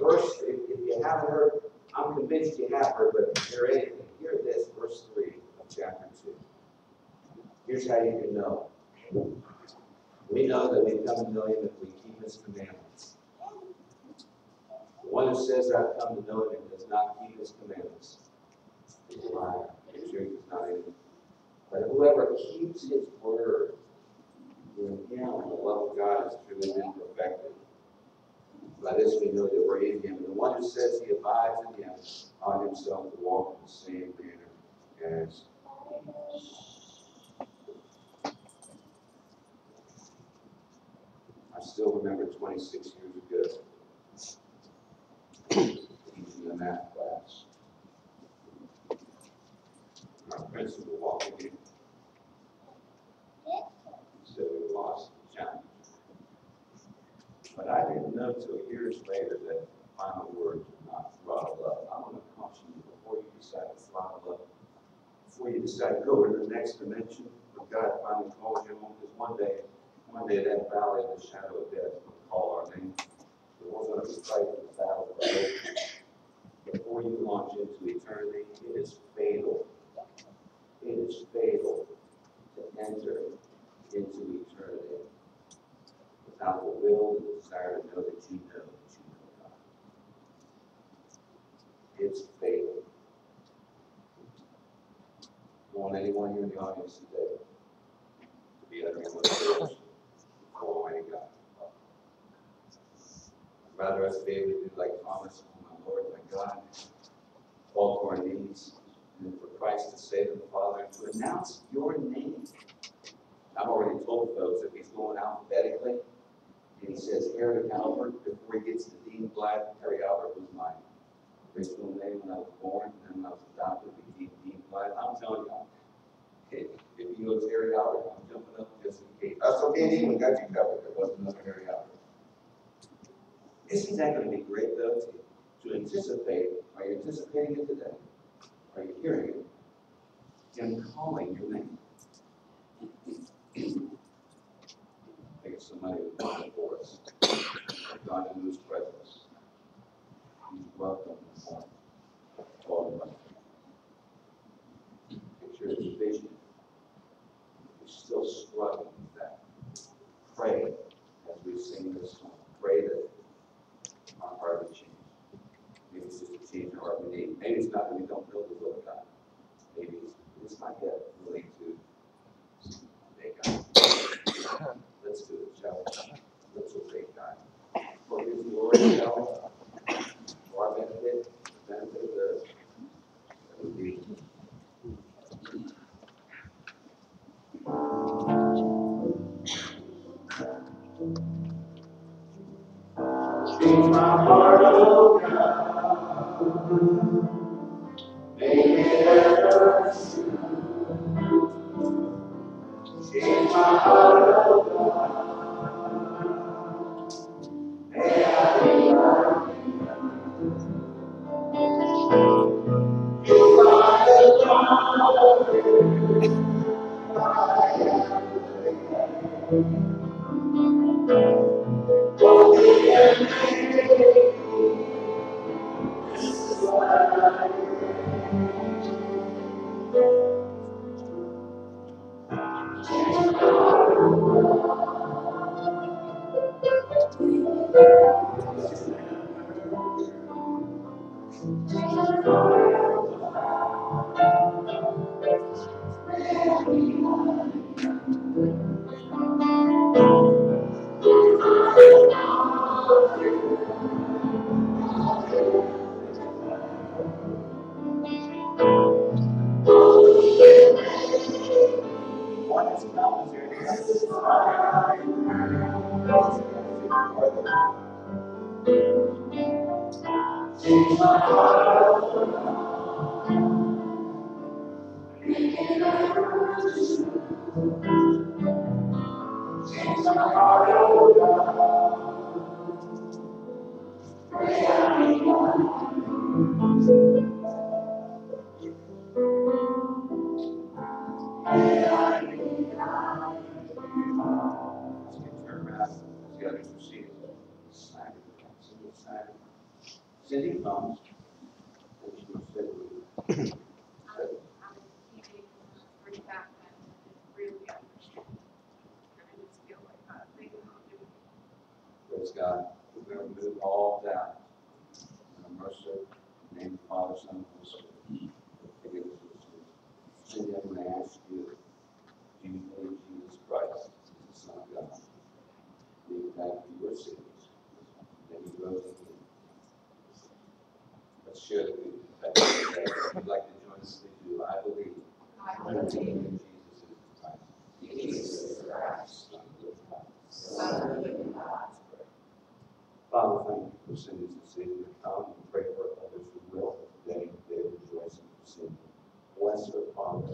Verse, if, if you haven't heard, I'm convinced you have heard, but hear anything. Hear this, verse 3 of chapter 2. Here's how you can know. We know that we come to know Him if we keep His commandments. The one who says, I've come to know Him and does not keep His commandments is a liar. The truth is not in him. But whoever keeps His word, in Him the love of God is truly been perfected. By this we know that we're in Him. And the one who says he abides in Him on himself to walk in the same manner as I still remember 26 years ago, teaching a math class. Our principal walking in. So we the challenge. But I didn't know till years later that final words were not throttle up. I want to caution you before you decide to throttle up, before you decide to go to the next dimension, when God finally calls you home, because one day, one day that valley of the shadow of death will call our name. And we're going to be fighting the battle of hope. Before you launch into eternity, it is fatal. It is fatal to enter into eternity without the will and the desire to know that you know that you know God. It's fatal. I want anyone here in the audience today to be uttering of those before Almighty God. I'd rather us be able to do like Thomas, oh my Lord, my God, fall to our knees, and for Christ to say to the Father, to announce your name. I've already told folks if he's going alphabetically, and he says Harry Albert, before he gets to Dean Blythe, Harry Albert was my original name when I was born, and then when I was adopted, became Dean Blythe. I'm telling you, if if he goes Harry Albert, I'm jumping up just in case. That's okay, Dean, we got you covered, there wasn't another Harry Albert. Isn't that going to be great, though, to, to anticipate, are you anticipating it today? Are you hearing it? Him calling your name. I think somebody was calling for us. died for your sins, that he rose again. Let's share the good If you'd like to join us, we do. I believe. I believe. Jesus Christ. Father, thank you for sending us to Savior. Come and pray for others who will today. They rejoice in sin. Bless her, Father.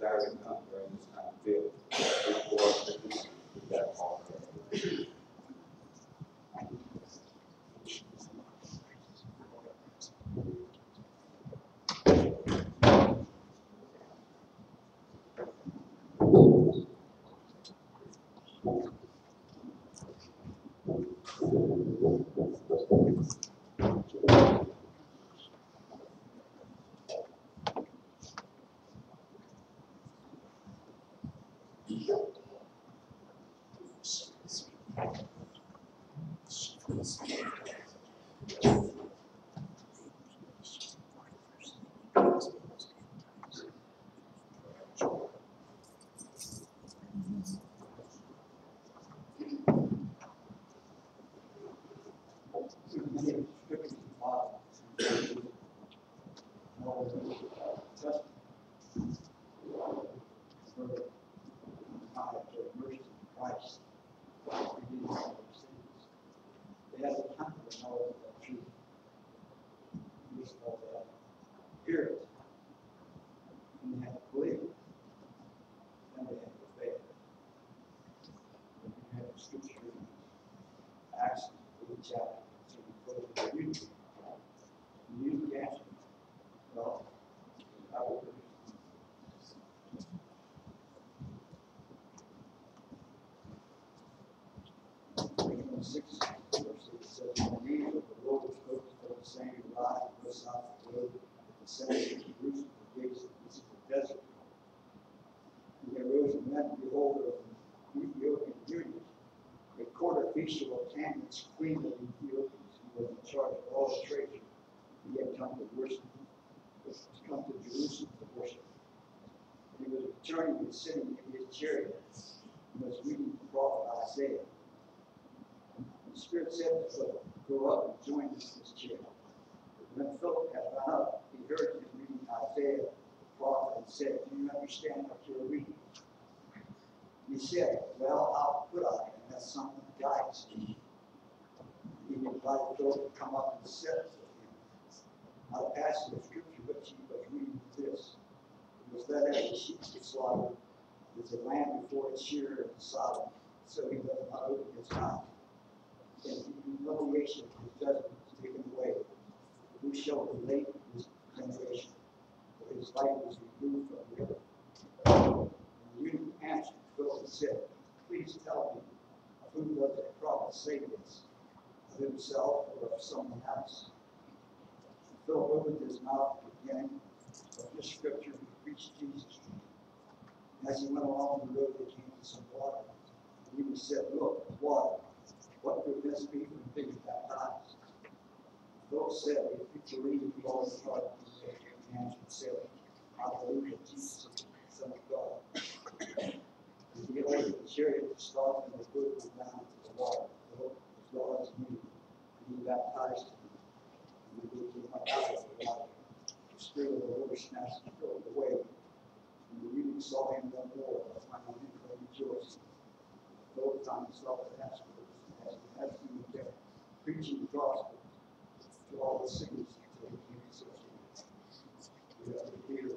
driving um, around this um, field Thank you. the Spirit said to Philip, Go up and join this, this chair. When Philip had gone up, he heard him reading Isaiah the prophet and said, Do you understand what you're reading? He said, Well, I'll put on unless someone guides me. He invited Philip to come up and sit with him. I passage the scripture which he was reading this it was that as the sheep to slaughter, there's a lamb before its shearer and Sodom, so he does not open his mouth. In the humiliation his judgment was taken away. Who shall relate his generation? For his life was removed from the earth. And answered, Philip said, Please tell me, of whom does the prophet say this? Of himself or of someone else? Philip opened his mouth again of this scripture and preached Jesus to him. As he went along the road, they came to some water. And he said, Look, water. What could this be from being baptized? Philip said, If you believe with all your heart, you may answer and said, Hallelujah, Jesus, Son of God. And he ordered the chariot to stop and the boat went down to the water. Philip, as well as me, and he baptized him. And we came up out of the water. The Spirit of the Lord snatched Philip away. And the eunuch saw him no more, but went on him rejoicing. Philip found himself at Ashburn as he had been there, preaching the gospel to all the sinners until he came to. We have to hear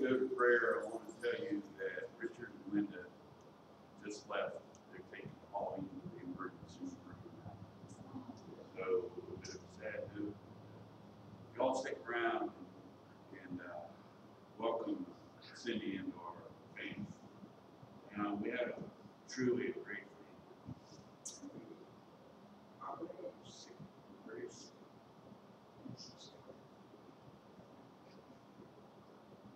Before we go to prayer, I want to tell you that Richard and Linda just left. They're taking Pauline to the emergency room. So, a bit of a sad news. Y'all stick around and, uh, welcome Cindy into our family. truly a great thing. Grace.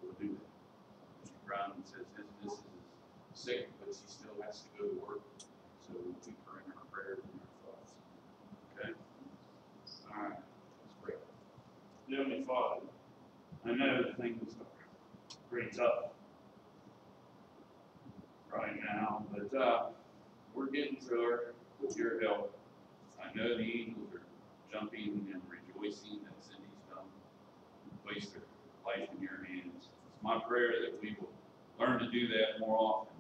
We'll do that. She Brown says this, this is sick, but she still has to go to work, so we'll keep her in our prayers and our thoughts. Okay? All right, let's pray. Heavenly Father, I know things are pretty tough right now, but uh, we're getting through her with your help. I know the angels are jumping and rejoicing that Cindy's done, Place their life in your hands. It's my prayer that we will learn to do that more often.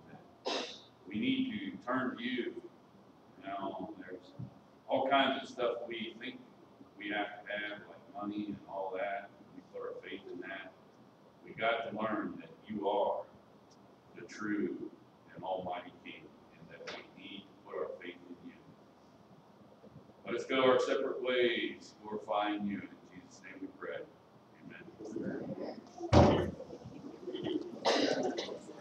We need to turn to you. You know, there's all kinds of stuff we think we have to have, like money and all that. We put our faith in that. We got to learn that you are the true and almighty King, and that we need to put our faith in you. Let us go our separate ways, glorifying you. In Jesus' name we pray. Amen.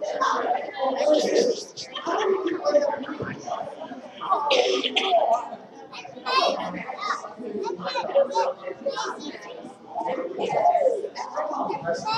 Nice to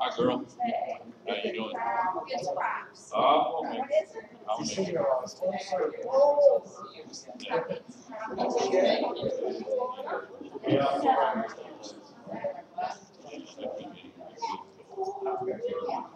Hi, girl. How you doing? Oh, okay. How it?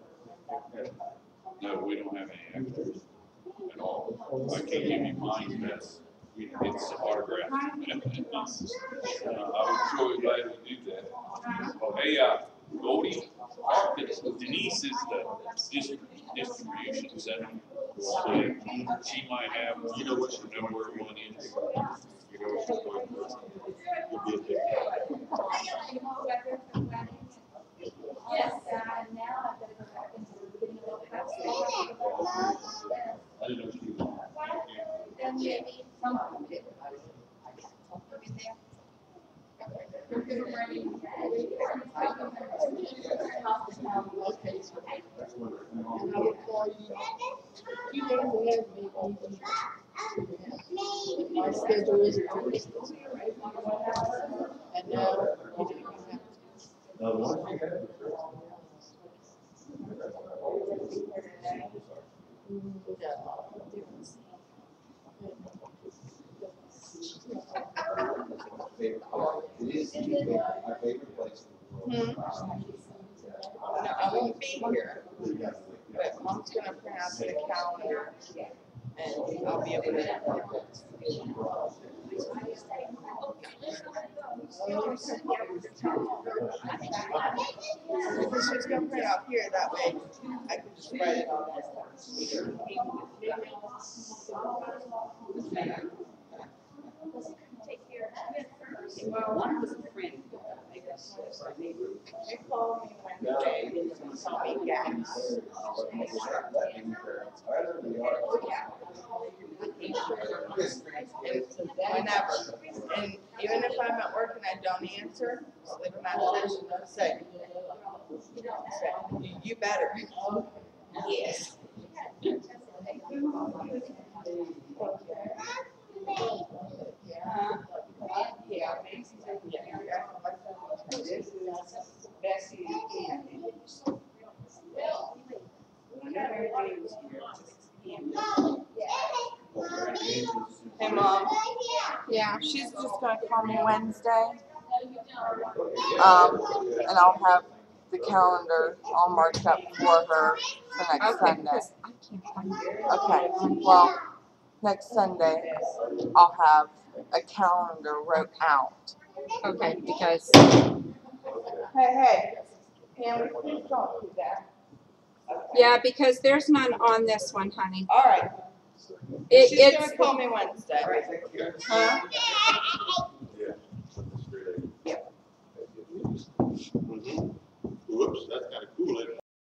No, we don't have any extras at all. I can't give you mine, that's, It's autographed. Uh, I was sure glad to do that. Hey, uh, Goldie, Denise is the dis- distribution center. So she might have, you know what, know where one is. You know what she's going for. It'll be a big- Yes, uh, now I've got to go back into the beginning of the I didn't know she was. Maybe some of them did. I you two days ahead, maybe. My schedule is. And now, Favorite place. It is my favorite place in the world. No, I won't be here, but mom's gonna print out the calendar and I'll be able to. Because she's gonna print out here, that way I can just write it on One was a friend. I guess. Whenever, and even if I'm at work and I don't answer, leave a message say, say, you better. Yes. Yeah. This is Bessie and Ken. Whenever everybody was here. Hey, mom. Yeah, she's just gonna call me Wednesday. Um, and I'll have the calendar all marked up for her for next Okay, Sunday. 'cause I can't find it. Okay, well, next Sunday, I'll have a calendar wrote out. Okay, because Hey, hey, Pam, please don't do that. yeah, because there's none on this one, honey. All right, It, she's it's gonna call me Wednesday. Huh? Whoops, that's kinda cool, isn't it?